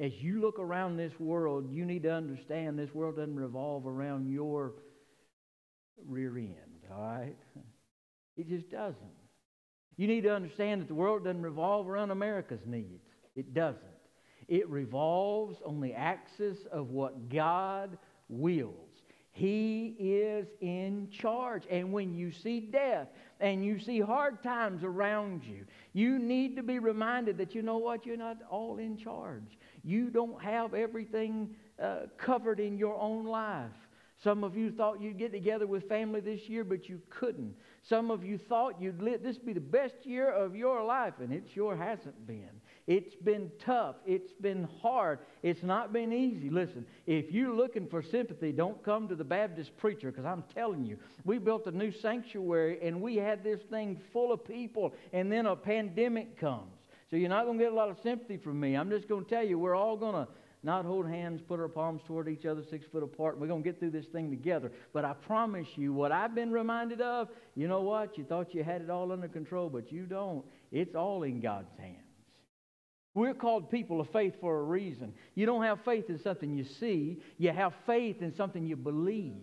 as you look around this world, you need to understand this world doesn't revolve around your rear end, all right? It just doesn't. You need to understand that the world doesn't revolve around America's needs. It doesn't. It revolves on the axis of what God wills. He is in charge. And when you see death and you see hard times around you, you need to be reminded that you know what? You're not all in charge. You don't have everything uh, covered in your own life. Some of you thought you'd get together with family this year, but you couldn't. Some of you thought you'd live this be the best year of your life, and it sure hasn't been. It's been tough. It's been hard. It's not been easy. Listen, if you're looking for sympathy, don't come to the Baptist preacher because I'm telling you, we built a new sanctuary and we had this thing full of people, and then a pandemic comes. So you're not going to get a lot of sympathy from me. I'm just going to tell you, we're all going to not hold hands, put our palms toward each other six foot apart, we're going to get through this thing together. But I promise you, what I've been reminded of, you know what? You thought you had it all under control, but you don't. It's all in God's hands. We're called people of faith for a reason. You don't have faith in something you see, you have faith in something you believe.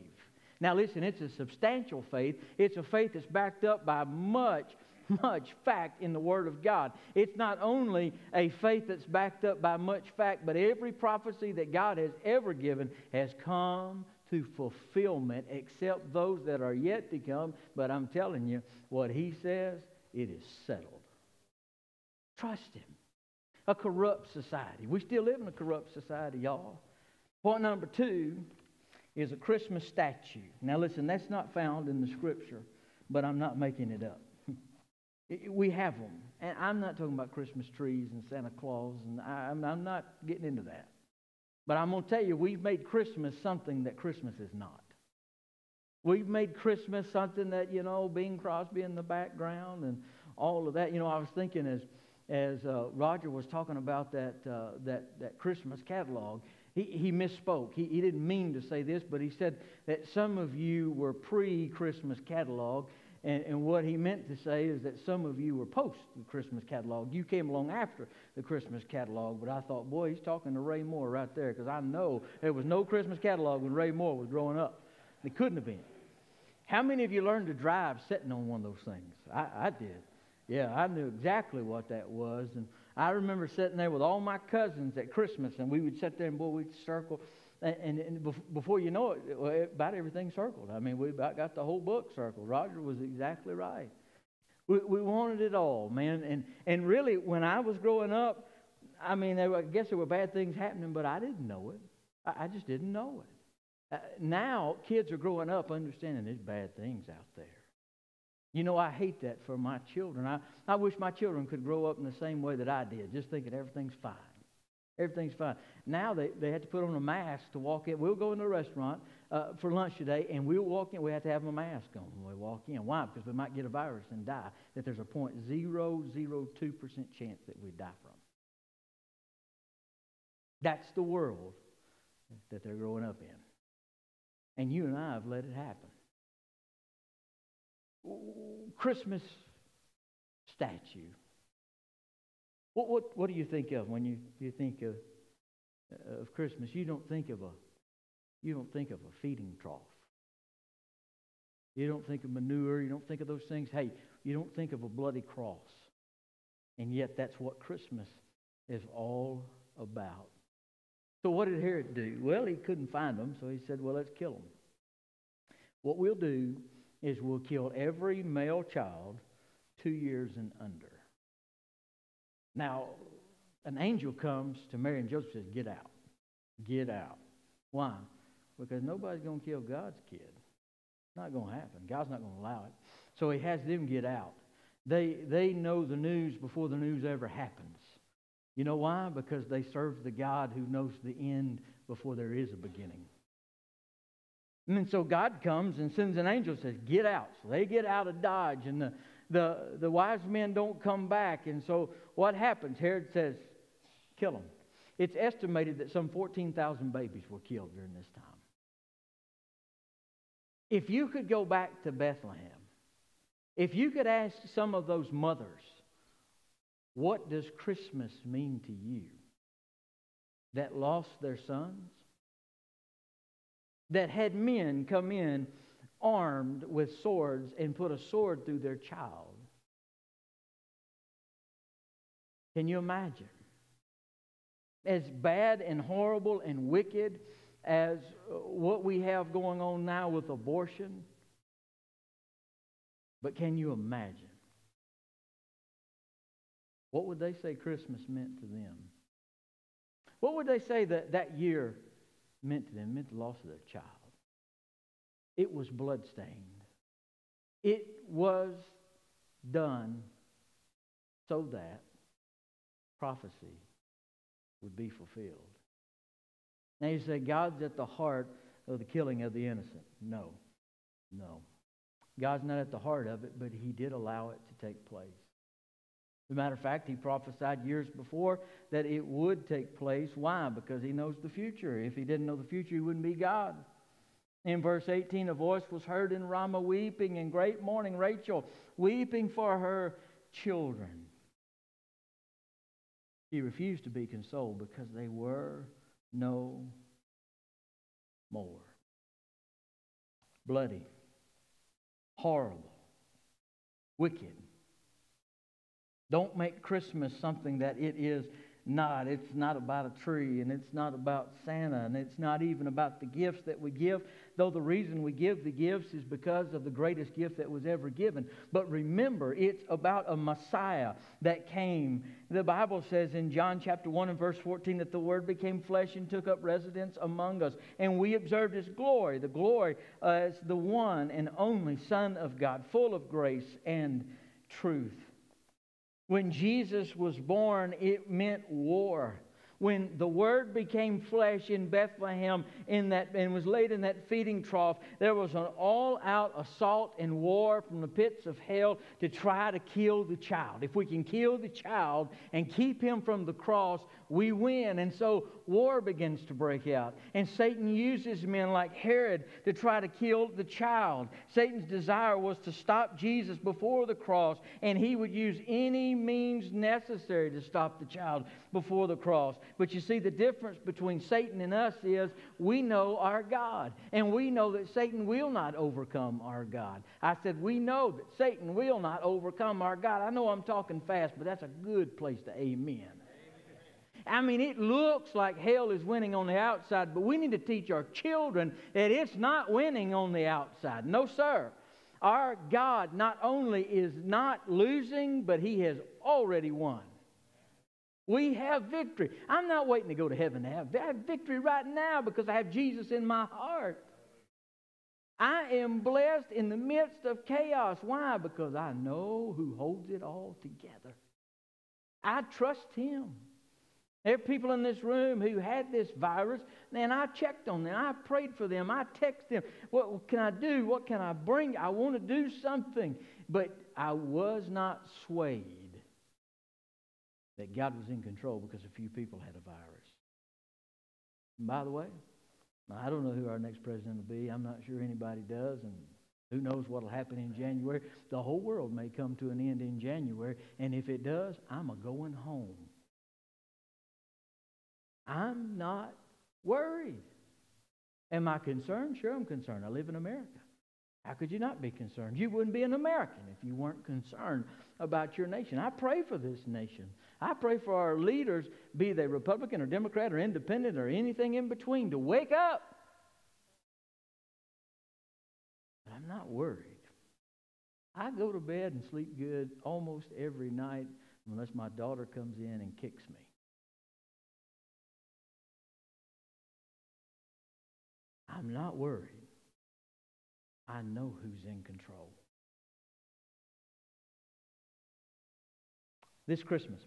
Now, listen, it's a substantial faith. It's a faith that's backed up by much much fact in the Word of God. It's not only a faith that's backed up by much fact, but every prophecy that God has ever given has come to fulfillment, except those that are yet to come. But I'm telling you, what He says, it is settled. Trust Him. A corrupt society. We still live in a corrupt society, y'all. Point number two is a Christmas statue. Now, listen, that's not found in the Scripture, but I'm not making it up. We have them. And I'm not talking about Christmas trees and Santa Claus, and I'm, I'm not getting into that. But I'm going to tell you, we've made Christmas something that Christmas is not. We've made Christmas something that, you know, Bing Crosby in the background and all of that. You know, I was thinking as, as uh, Roger was talking about that, uh, that, that Christmas catalog, he, he misspoke. He, he didn't mean to say this, but he said that some of you were pre Christmas catalog and, and what he meant to say is that some of you were post the Christmas catalog. You came along after the Christmas catalog, but I thought, boy, he's talking to Ray Moore right there because I know there was no Christmas catalog when Ray Moore was growing up. It couldn't have been. How many of you learned to drive sitting on one of those things? I, I did. Yeah, I knew exactly what that was. And I remember sitting there with all my cousins at Christmas, and we would sit there and, boy, we'd circle and, and, before you know it, about everything circled. I mean, we about got the whole book circled. Roger was exactly right. We, we wanted it all, man. And, and really, when I was growing up, I mean, I guess there were bad things happening, but I didn't know it. I, I just didn't know it. Uh, now, kids are growing up understanding there's bad things out there. You know, I hate that for my children. I, I wish my children could grow up in the same way that I did, just thinking everything's fine. Everything's fine. Now they, they have to put on a mask to walk in. We'll go in the restaurant uh, for lunch today, and we'll walk in. We have to have a mask on when we walk in. Why? Because we might get a virus and die. That there's a 0.002% chance that we die from. That's the world that they're growing up in. And you and I have let it happen. Christmas statue what, what, what do you think of when you, you think of, uh, of Christmas? You don't think of a you don't think of a feeding trough. You don't think of manure. You don't think of those things. Hey, you don't think of a bloody cross. And yet, that's what Christmas is all about. So, what did Herod do? Well, he couldn't find them, so he said, Well, let's kill them. What we'll do is we'll kill every male child two years and under. Now, an angel comes to Mary and Joseph and says, Get out. Get out. Why? Because nobody's going to kill God's kid. It's not going to happen. God's not going to allow it. So he has them get out. They, they know the news before the news ever happens. You know why? Because they serve the God who knows the end before there is a beginning. And so God comes and sends an angel and says, Get out. So they get out of Dodge, and the, the, the wise men don't come back. And so what happens? Herod says, Kill them. It's estimated that some 14,000 babies were killed during this time. If you could go back to Bethlehem, if you could ask some of those mothers, what does Christmas mean to you? That lost their sons? That had men come in armed with swords and put a sword through their child? Can you imagine? As bad and horrible and wicked as uh, what we have going on now with abortion. But can you imagine? What would they say Christmas meant to them? What would they say that that year meant to them? Meant the loss of their child. It was bloodstained. It was done so that prophecy would be fulfilled. Now you say, God's at the heart of the killing of the innocent. No, no. God's not at the heart of it, but He did allow it to take place. As a matter of fact, He prophesied years before that it would take place. Why? Because He knows the future. If He didn't know the future, He wouldn't be God. In verse 18, a voice was heard in Ramah weeping in great mourning, Rachel weeping for her children. She refused to be consoled because they were no more. Bloody, horrible, wicked. Don't make Christmas something that it is not. It's not about a tree, and it's not about Santa, and it's not even about the gifts that we give, though the reason we give the gifts is because of the greatest gift that was ever given. But remember, it's about a Messiah that came. The Bible says in John chapter 1 and verse 14 that the Word became flesh and took up residence among us, and we observed His glory, the glory as the one and only Son of God, full of grace and truth. When Jesus was born, it meant war when the word became flesh in Bethlehem in that, and was laid in that feeding trough, there was an all out assault and war from the pits of hell to try to kill the child. If we can kill the child and keep him from the cross, we win. And so war begins to break out. And Satan uses men like Herod to try to kill the child. Satan's desire was to stop Jesus before the cross, and he would use any means necessary to stop the child before the cross. But you see, the difference between Satan and us is we know our God, and we know that Satan will not overcome our God. I said, we know that Satan will not overcome our God. I know I'm talking fast, but that's a good place to amen. I mean, it looks like hell is winning on the outside, but we need to teach our children that it's not winning on the outside. No, sir. Our God not only is not losing, but He has already won. We have victory. I'm not waiting to go to heaven to have, I have victory right now because I have Jesus in my heart. I am blessed in the midst of chaos. Why? Because I know who holds it all together. I trust Him. There are people in this room who had this virus, and I checked on them. I prayed for them. I texted them. What can I do? What can I bring? I want to do something. But I was not swayed that God was in control because a few people had a virus. And by the way, I don't know who our next president will be. I'm not sure anybody does, and who knows what will happen in January. The whole world may come to an end in January, and if it does, I'm a going home. I'm not worried. Am I concerned? Sure, I'm concerned. I live in America. How could you not be concerned? You wouldn't be an American if you weren't concerned about your nation. I pray for this nation. I pray for our leaders, be they Republican or Democrat or independent or anything in between, to wake up. But I'm not worried. I go to bed and sleep good almost every night unless my daughter comes in and kicks me. I'm not worried. I know who's in control. This Christmas,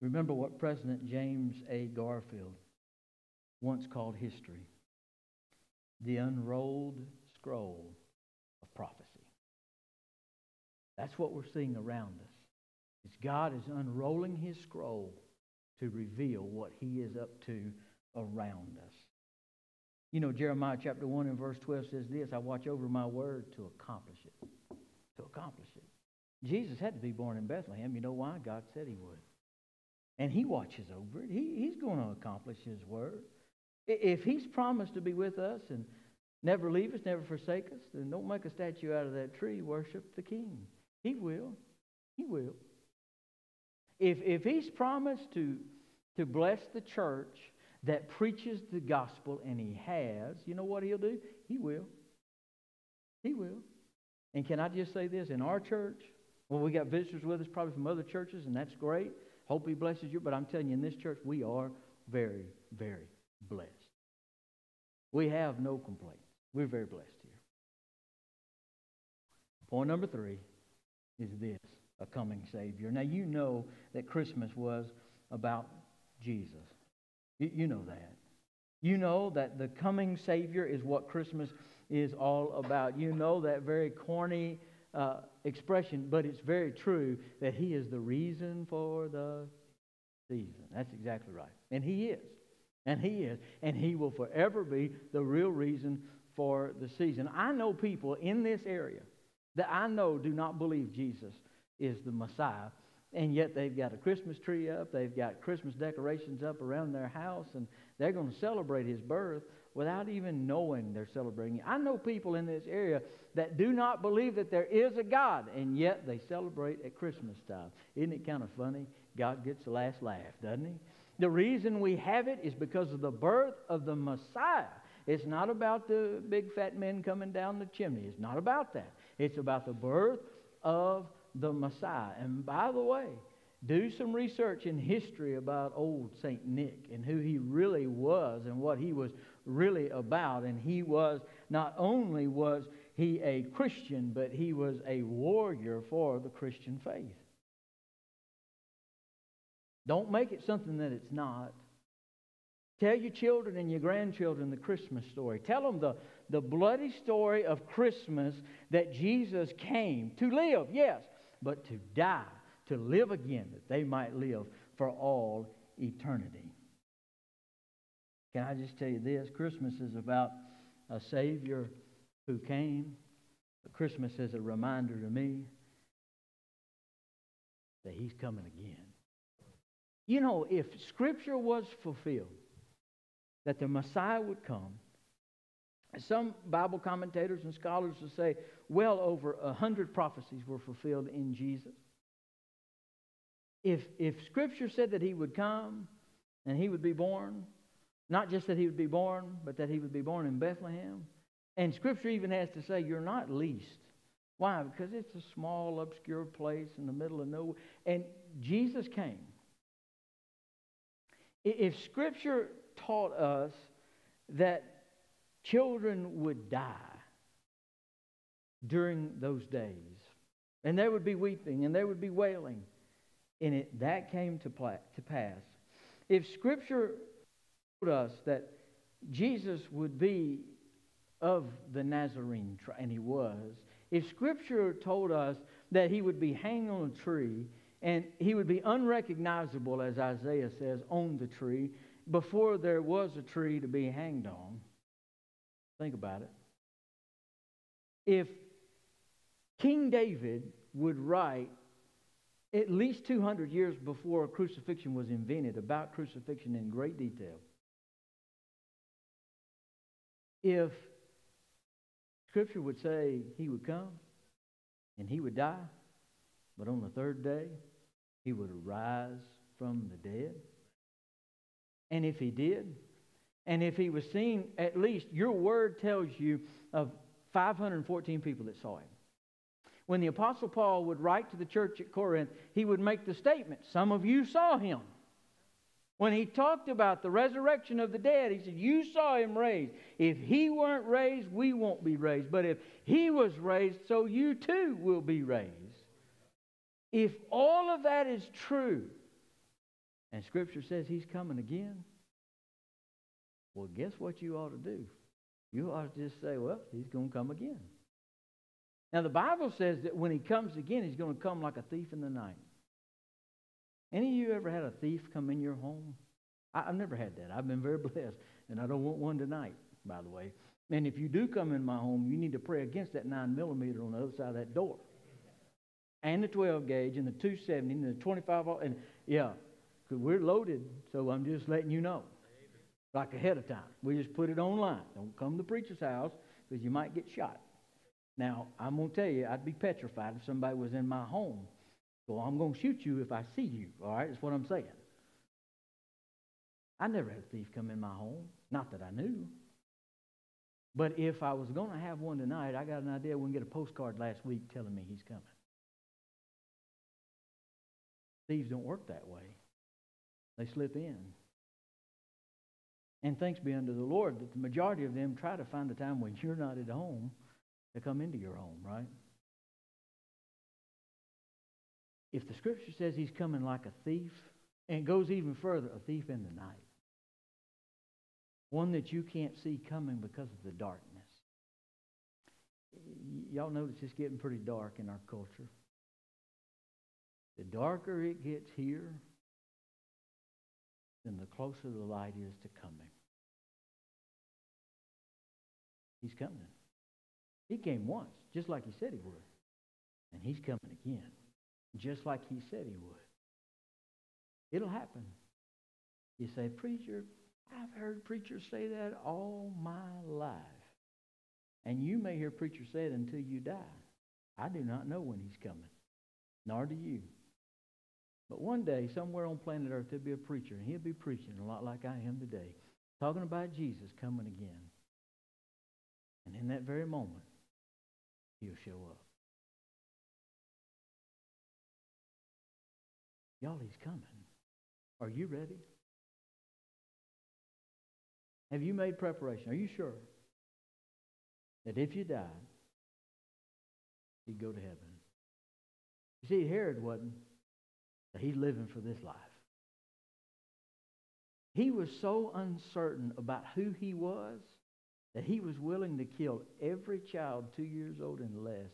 remember what President James A. Garfield once called history the unrolled scroll of prophecy. That's what we're seeing around us. It's God is unrolling his scroll to reveal what he is up to around us. You know, Jeremiah chapter 1 and verse 12 says this I watch over my word to accomplish it. To accomplish it. Jesus had to be born in Bethlehem. You know why? God said he would. And he watches over it. He, he's going to accomplish his word. If he's promised to be with us and never leave us, never forsake us, then don't make a statue out of that tree. Worship the king. He will. He will. If, if he's promised to, to bless the church that preaches the gospel, and he has, you know what he'll do? He will. He will. And can I just say this? In our church, well, we got visitors with us probably from other churches, and that's great. Hope he blesses you. But I'm telling you, in this church, we are very, very blessed. We have no complaints. We're very blessed here. Point number three is this a coming Savior. Now, you know that Christmas was about Jesus. You, you know that. You know that the coming Savior is what Christmas is all about. You know that very corny uh, expression, but it's very true that He is the reason for the season. That's exactly right. And He is. And He is. And He will forever be the real reason for the season. I know people in this area that I know do not believe Jesus is the Messiah. And yet they've got a Christmas tree up, they've got Christmas decorations up around their house, and they're going to celebrate his birth without even knowing they're celebrating. I know people in this area that do not believe that there is a God, and yet they celebrate at Christmas time. Isn't it kind of funny? God gets the last laugh, doesn't he? The reason we have it is because of the birth of the Messiah. It's not about the big fat men coming down the chimney. It's not about that. It's about the birth of the Messiah. And by the way, do some research in history about old St. Nick and who he really was and what he was really about. And he was, not only was he a Christian, but he was a warrior for the Christian faith. Don't make it something that it's not. Tell your children and your grandchildren the Christmas story. Tell them the, the bloody story of Christmas that Jesus came to live, yes, but to die, to live again, that they might live for all eternity. Can I just tell you this? Christmas is about a Savior who came. Christmas is a reminder to me that He's coming again. You know, if Scripture was fulfilled, that the Messiah would come. Some Bible commentators and scholars will say well over a hundred prophecies were fulfilled in Jesus. If, if Scripture said that he would come and he would be born, not just that he would be born, but that he would be born in Bethlehem, and Scripture even has to say, You're not least. Why? Because it's a small, obscure place in the middle of nowhere. And Jesus came. If Scripture taught us that children would die during those days. And there would be weeping and there would be wailing. And it, that came to, pla- to pass. If Scripture told us that Jesus would be of the Nazarene, and he was, if Scripture told us that he would be hanging on a tree and he would be unrecognizable, as Isaiah says, on the tree, before there was a tree to be hanged on. Think about it. If King David would write at least 200 years before crucifixion was invented about crucifixion in great detail, if Scripture would say he would come and he would die, but on the third day he would arise from the dead. And if he did, and if he was seen, at least your word tells you of 514 people that saw him. When the Apostle Paul would write to the church at Corinth, he would make the statement, Some of you saw him. When he talked about the resurrection of the dead, he said, You saw him raised. If he weren't raised, we won't be raised. But if he was raised, so you too will be raised. If all of that is true, and Scripture says he's coming again, well, guess what you ought to do? You ought to just say, well, he's going to come again. Now, the Bible says that when he comes again, he's going to come like a thief in the night. Any of you ever had a thief come in your home? I, have never had that. I've been very blessed, and I don't want one tonight, by the way. And if you do come in my home, you need to pray against that 9 millimeter on the other side of that door. And the 12 gauge, and the 270, and the 25, and yeah, because we're loaded, so I'm just letting you know like ahead of time. We just put it online. Don't come to the preacher's house because you might get shot. Now, I'm going to tell you, I'd be petrified if somebody was in my home. So I'm going to shoot you if I see you. All right? That's what I'm saying. I never had a thief come in my home. Not that I knew. But if I was going to have one tonight, I got an idea. We can get a postcard last week telling me he's coming. Thieves don't work that way. They slip in. And thanks be unto the Lord that the majority of them try to find a time when you're not at home to come into your home, right? If the scripture says he's coming like a thief, and goes even further, a thief in the night, one that you can't see coming because of the darkness. Y'all notice it's getting pretty dark in our culture. The darker it gets here, then the closer the light is to coming. He's coming. He came once, just like he said he would. And he's coming again, just like he said he would. It'll happen. You say, Preacher, I've heard preachers say that all my life. And you may hear preachers say it until you die. I do not know when he's coming, nor do you. But one day, somewhere on planet Earth, there'll be a preacher, and he'll be preaching a lot like I am today, talking about Jesus coming again. And in that very moment, he'll show up. Y'all, he's coming. Are you ready? Have you made preparation? Are you sure that if you died, you'd go to heaven? You see, Herod wasn't. He's living for this life. He was so uncertain about who he was that he was willing to kill every child two years old and less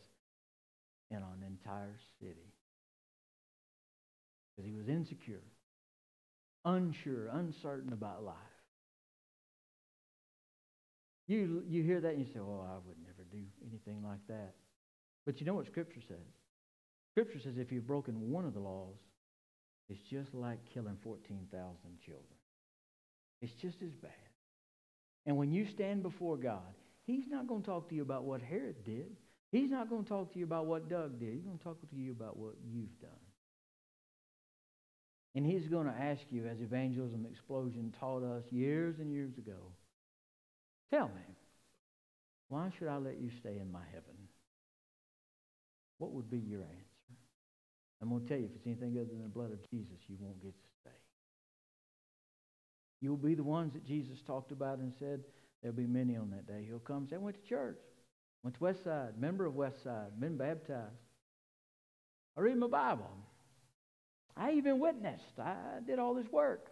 in an entire city. Because he was insecure, unsure, uncertain about life. You, you hear that and you say, oh, I would never do anything like that. But you know what Scripture says? Scripture says if you've broken one of the laws, it's just like killing 14,000 children. It's just as bad. And when you stand before God, He's not going to talk to you about what Herod did. He's not going to talk to you about what Doug did. He's going to talk to you about what you've done. And He's going to ask you, as Evangelism Explosion taught us years and years ago, tell me, why should I let you stay in my heaven? What would be your answer? I'm going to tell you, if it's anything other than the blood of Jesus, you won't get to stay. You'll be the ones that Jesus talked about and said, there'll be many on that day. He'll come and say, I went to church, went to West Side, member of West Side, been baptized. I read my Bible. I even witnessed. I did all this work.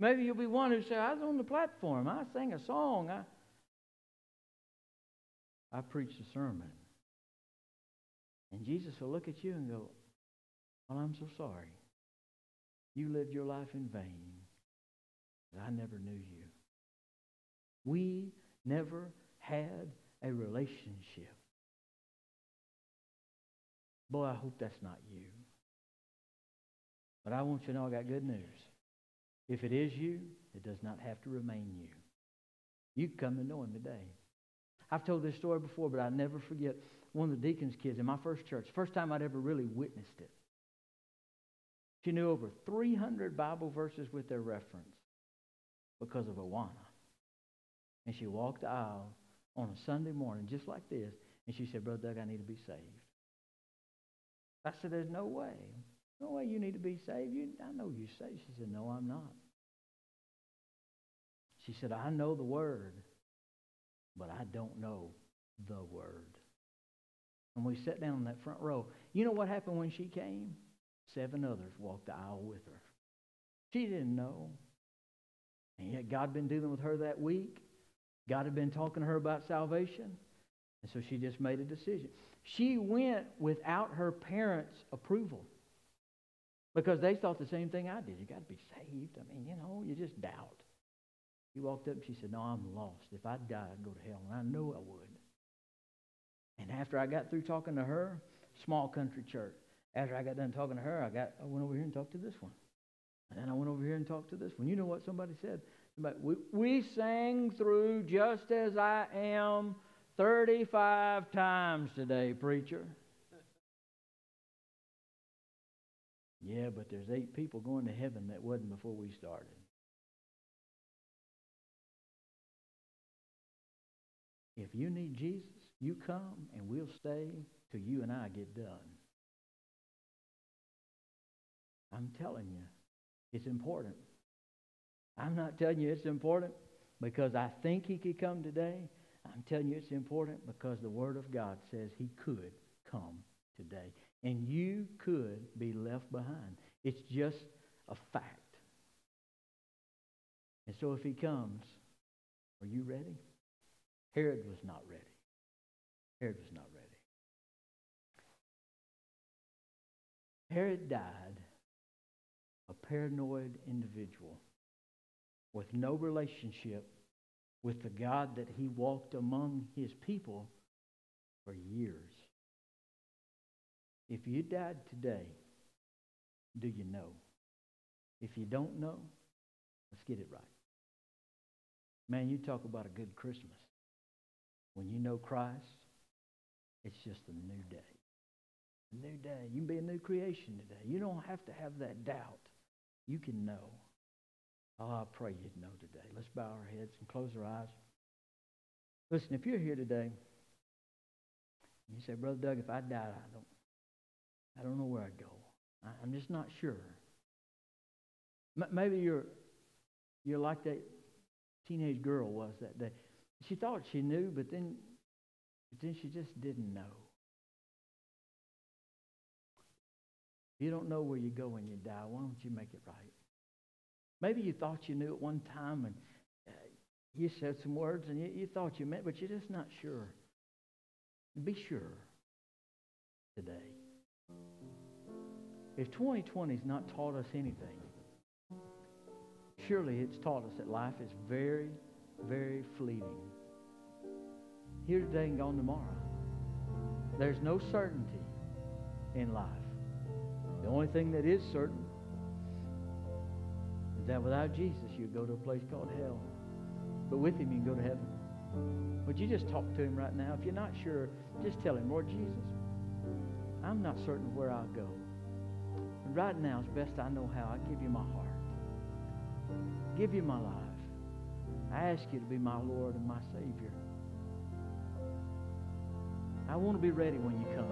Maybe you'll be one who say, I was on the platform. I sang a song. I, I preached a sermon. And Jesus will look at you and go, Well, I'm so sorry. You lived your life in vain. I never knew you. We never had a relationship. Boy, I hope that's not you. But I want you to know I got good news. If it is you, it does not have to remain you. You come to know him today. I've told this story before, but I never forget one of the deacons' kids in my first church. First time I'd ever really witnessed it. She knew over 300 Bible verses with their reference because of Awana. And she walked the aisle on a Sunday morning just like this, and she said, Brother Doug, I need to be saved. I said, There's no way. No way you need to be saved. You, I know you're saved. She said, No, I'm not. She said, I know the word, but I don't know the word. And we sat down in that front row. You know what happened when she came? Seven others walked the aisle with her. She didn't know. And yet God had been dealing with her that week. God had been talking to her about salvation. And so she just made a decision. She went without her parents' approval because they thought the same thing I did. You got to be saved. I mean, you know, you just doubt. She walked up and she said, No, I'm lost. If I die, I'd go to hell. And I know I would. And after I got through talking to her, small country church, after I got done talking to her, I got I went over here and talked to this one. And then I went over here and talked to this one. You know what somebody said? we, we sang through just as I am 35 times today, preacher. Yeah, but there's eight people going to heaven that wasn't before we started. If you need Jesus, you come and we'll stay till you and I get done. I'm telling you, it's important. I'm not telling you it's important because I think he could come today. I'm telling you it's important because the Word of God says he could come today. And you could be left behind. It's just a fact. And so if he comes, are you ready? Herod was not ready. Herod was not ready. Herod died a paranoid individual with no relationship with the God that he walked among his people for years. If you died today, do you know? If you don't know, let's get it right. Man, you talk about a good Christmas. When you know Christ, it's just a new day. A new day. You can be a new creation today. You don't have to have that doubt. You can know. Oh, I pray you'd know today. Let's bow our heads and close our eyes. Listen, if you're here today, you say, Brother Doug, if I died, I don't, I don't know where I'd go. I, I'm just not sure. M- maybe you're, you're like that teenage girl was that day. She thought she knew, but then, but then she just didn't know. You don't know where you go when you die, why don't you make it right? Maybe you thought you knew at one time and uh, you said some words and you, you thought you meant, but you're just not sure. Be sure today. If 2020 has not taught us anything, surely it's taught us that life is very, very fleeting. Here today and gone tomorrow. There's no certainty in life. The only thing that is certain is that without Jesus, you go to a place called hell. But with him, you can go to heaven. Would you just talk to him right now? If you're not sure, just tell him, Lord Jesus, I'm not certain where I'll go. And right now, as best I know how, I give you my heart. Give you my life. I ask you to be my Lord and my Savior. I want to be ready when you come.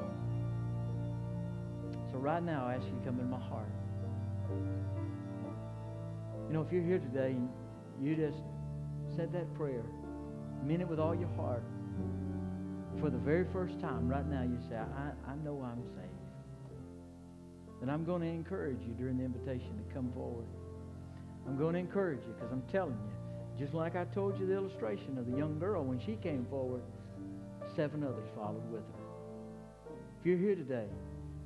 So right now, I ask you to come in my heart. You know, if you're here today and you just said that prayer, mean it with all your heart, for the very first time right now, you say, I, I know I'm saved. Then I'm going to encourage you during the invitation to come forward. I'm going to encourage you because I'm telling you, just like I told you the illustration of the young girl when she came forward, seven others followed with her. If you're here today,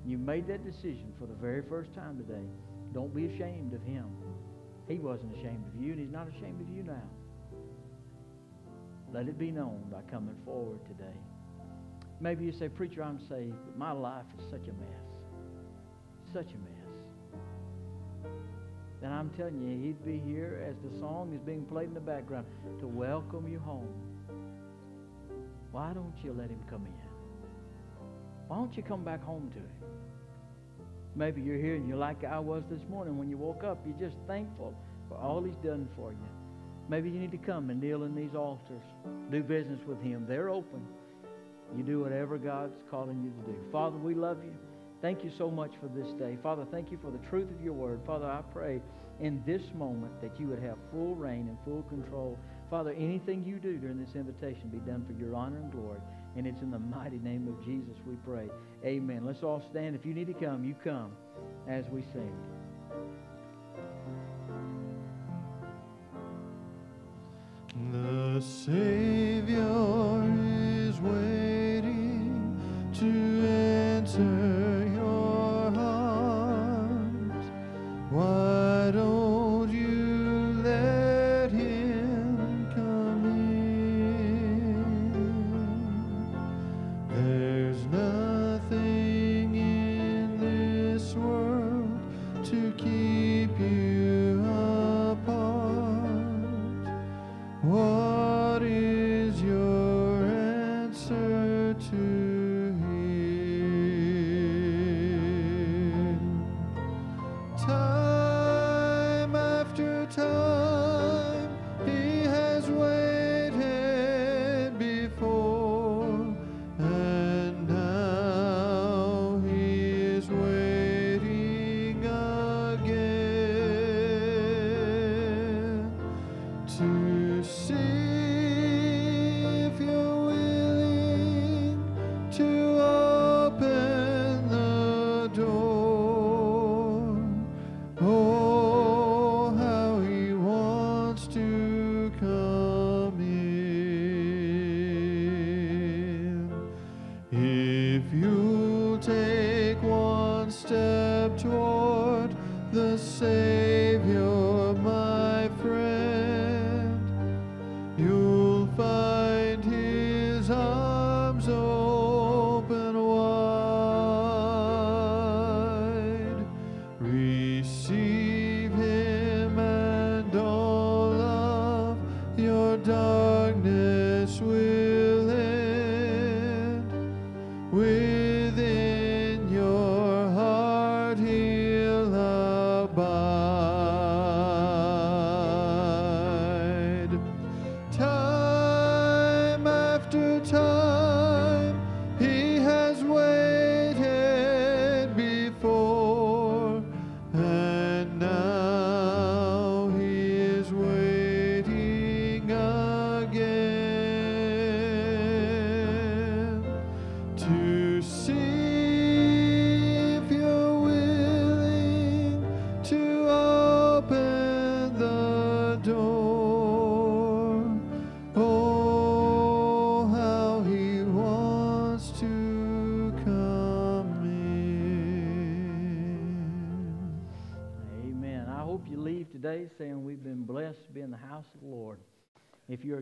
you made that decision for the very first time today, don't be ashamed of him. He wasn't ashamed of you, and he's not ashamed of you now. Let it be known by coming forward today. Maybe you say, Preacher, I'm saved, but my life is such a mess. Such a mess. then I'm telling you, He'd be here as the song is being played in the background to welcome you home. Why don't you let Him come in? Why don't you come back home to Him? Maybe you're here and you're like I was this morning when you woke up. You're just thankful for all He's done for you. Maybe you need to come and kneel in these altars, do business with Him. They're open. You do whatever God's calling you to do. Father, we love you. Thank you so much for this day. Father, thank you for the truth of your word. Father, I pray in this moment that you would have full reign and full control. Father, anything you do during this invitation be done for your honor and glory. And it's in the mighty name of Jesus we pray. Amen. Let's all stand. If you need to come, you come as we sing. The Savior is waiting to enter your heart. Why don't his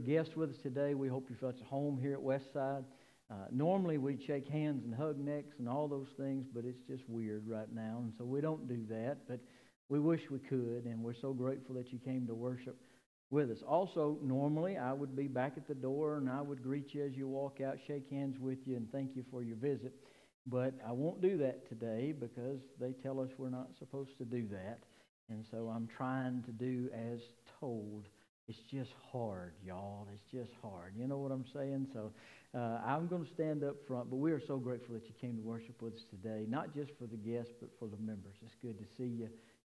If guest with us today, we hope you felt at home here at West Side. Uh, normally we'd shake hands and hug necks and all those things, but it's just weird right now, and so we don't do that. But we wish we could, and we're so grateful that you came to worship with us. Also, normally I would be back at the door and I would greet you as you walk out, shake hands with you, and thank you for your visit. But I won't do that today because they tell us we're not supposed to do that. And so I'm trying to do as told. It's just hard, y'all. It's just hard. You know what I'm saying? So uh, I'm going to stand up front, but we are so grateful that you came to worship with us today, not just for the guests, but for the members. It's good to see you.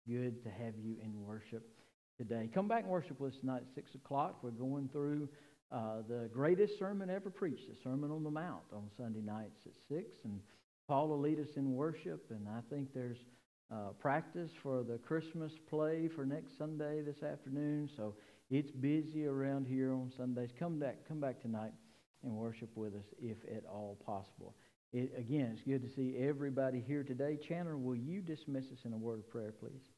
Good to have you in worship today. Come back and worship with us tonight at 6 o'clock. We're going through uh, the greatest sermon ever preached, the Sermon on the Mount, on Sunday nights at 6. And Paul will lead us in worship, and I think there's uh, practice for the Christmas play for next Sunday this afternoon. So it's busy around here on Sundays. Come back, come back tonight and worship with us if at all possible. It, again, it's good to see everybody here today. Chandler, will you dismiss us in a word of prayer, please?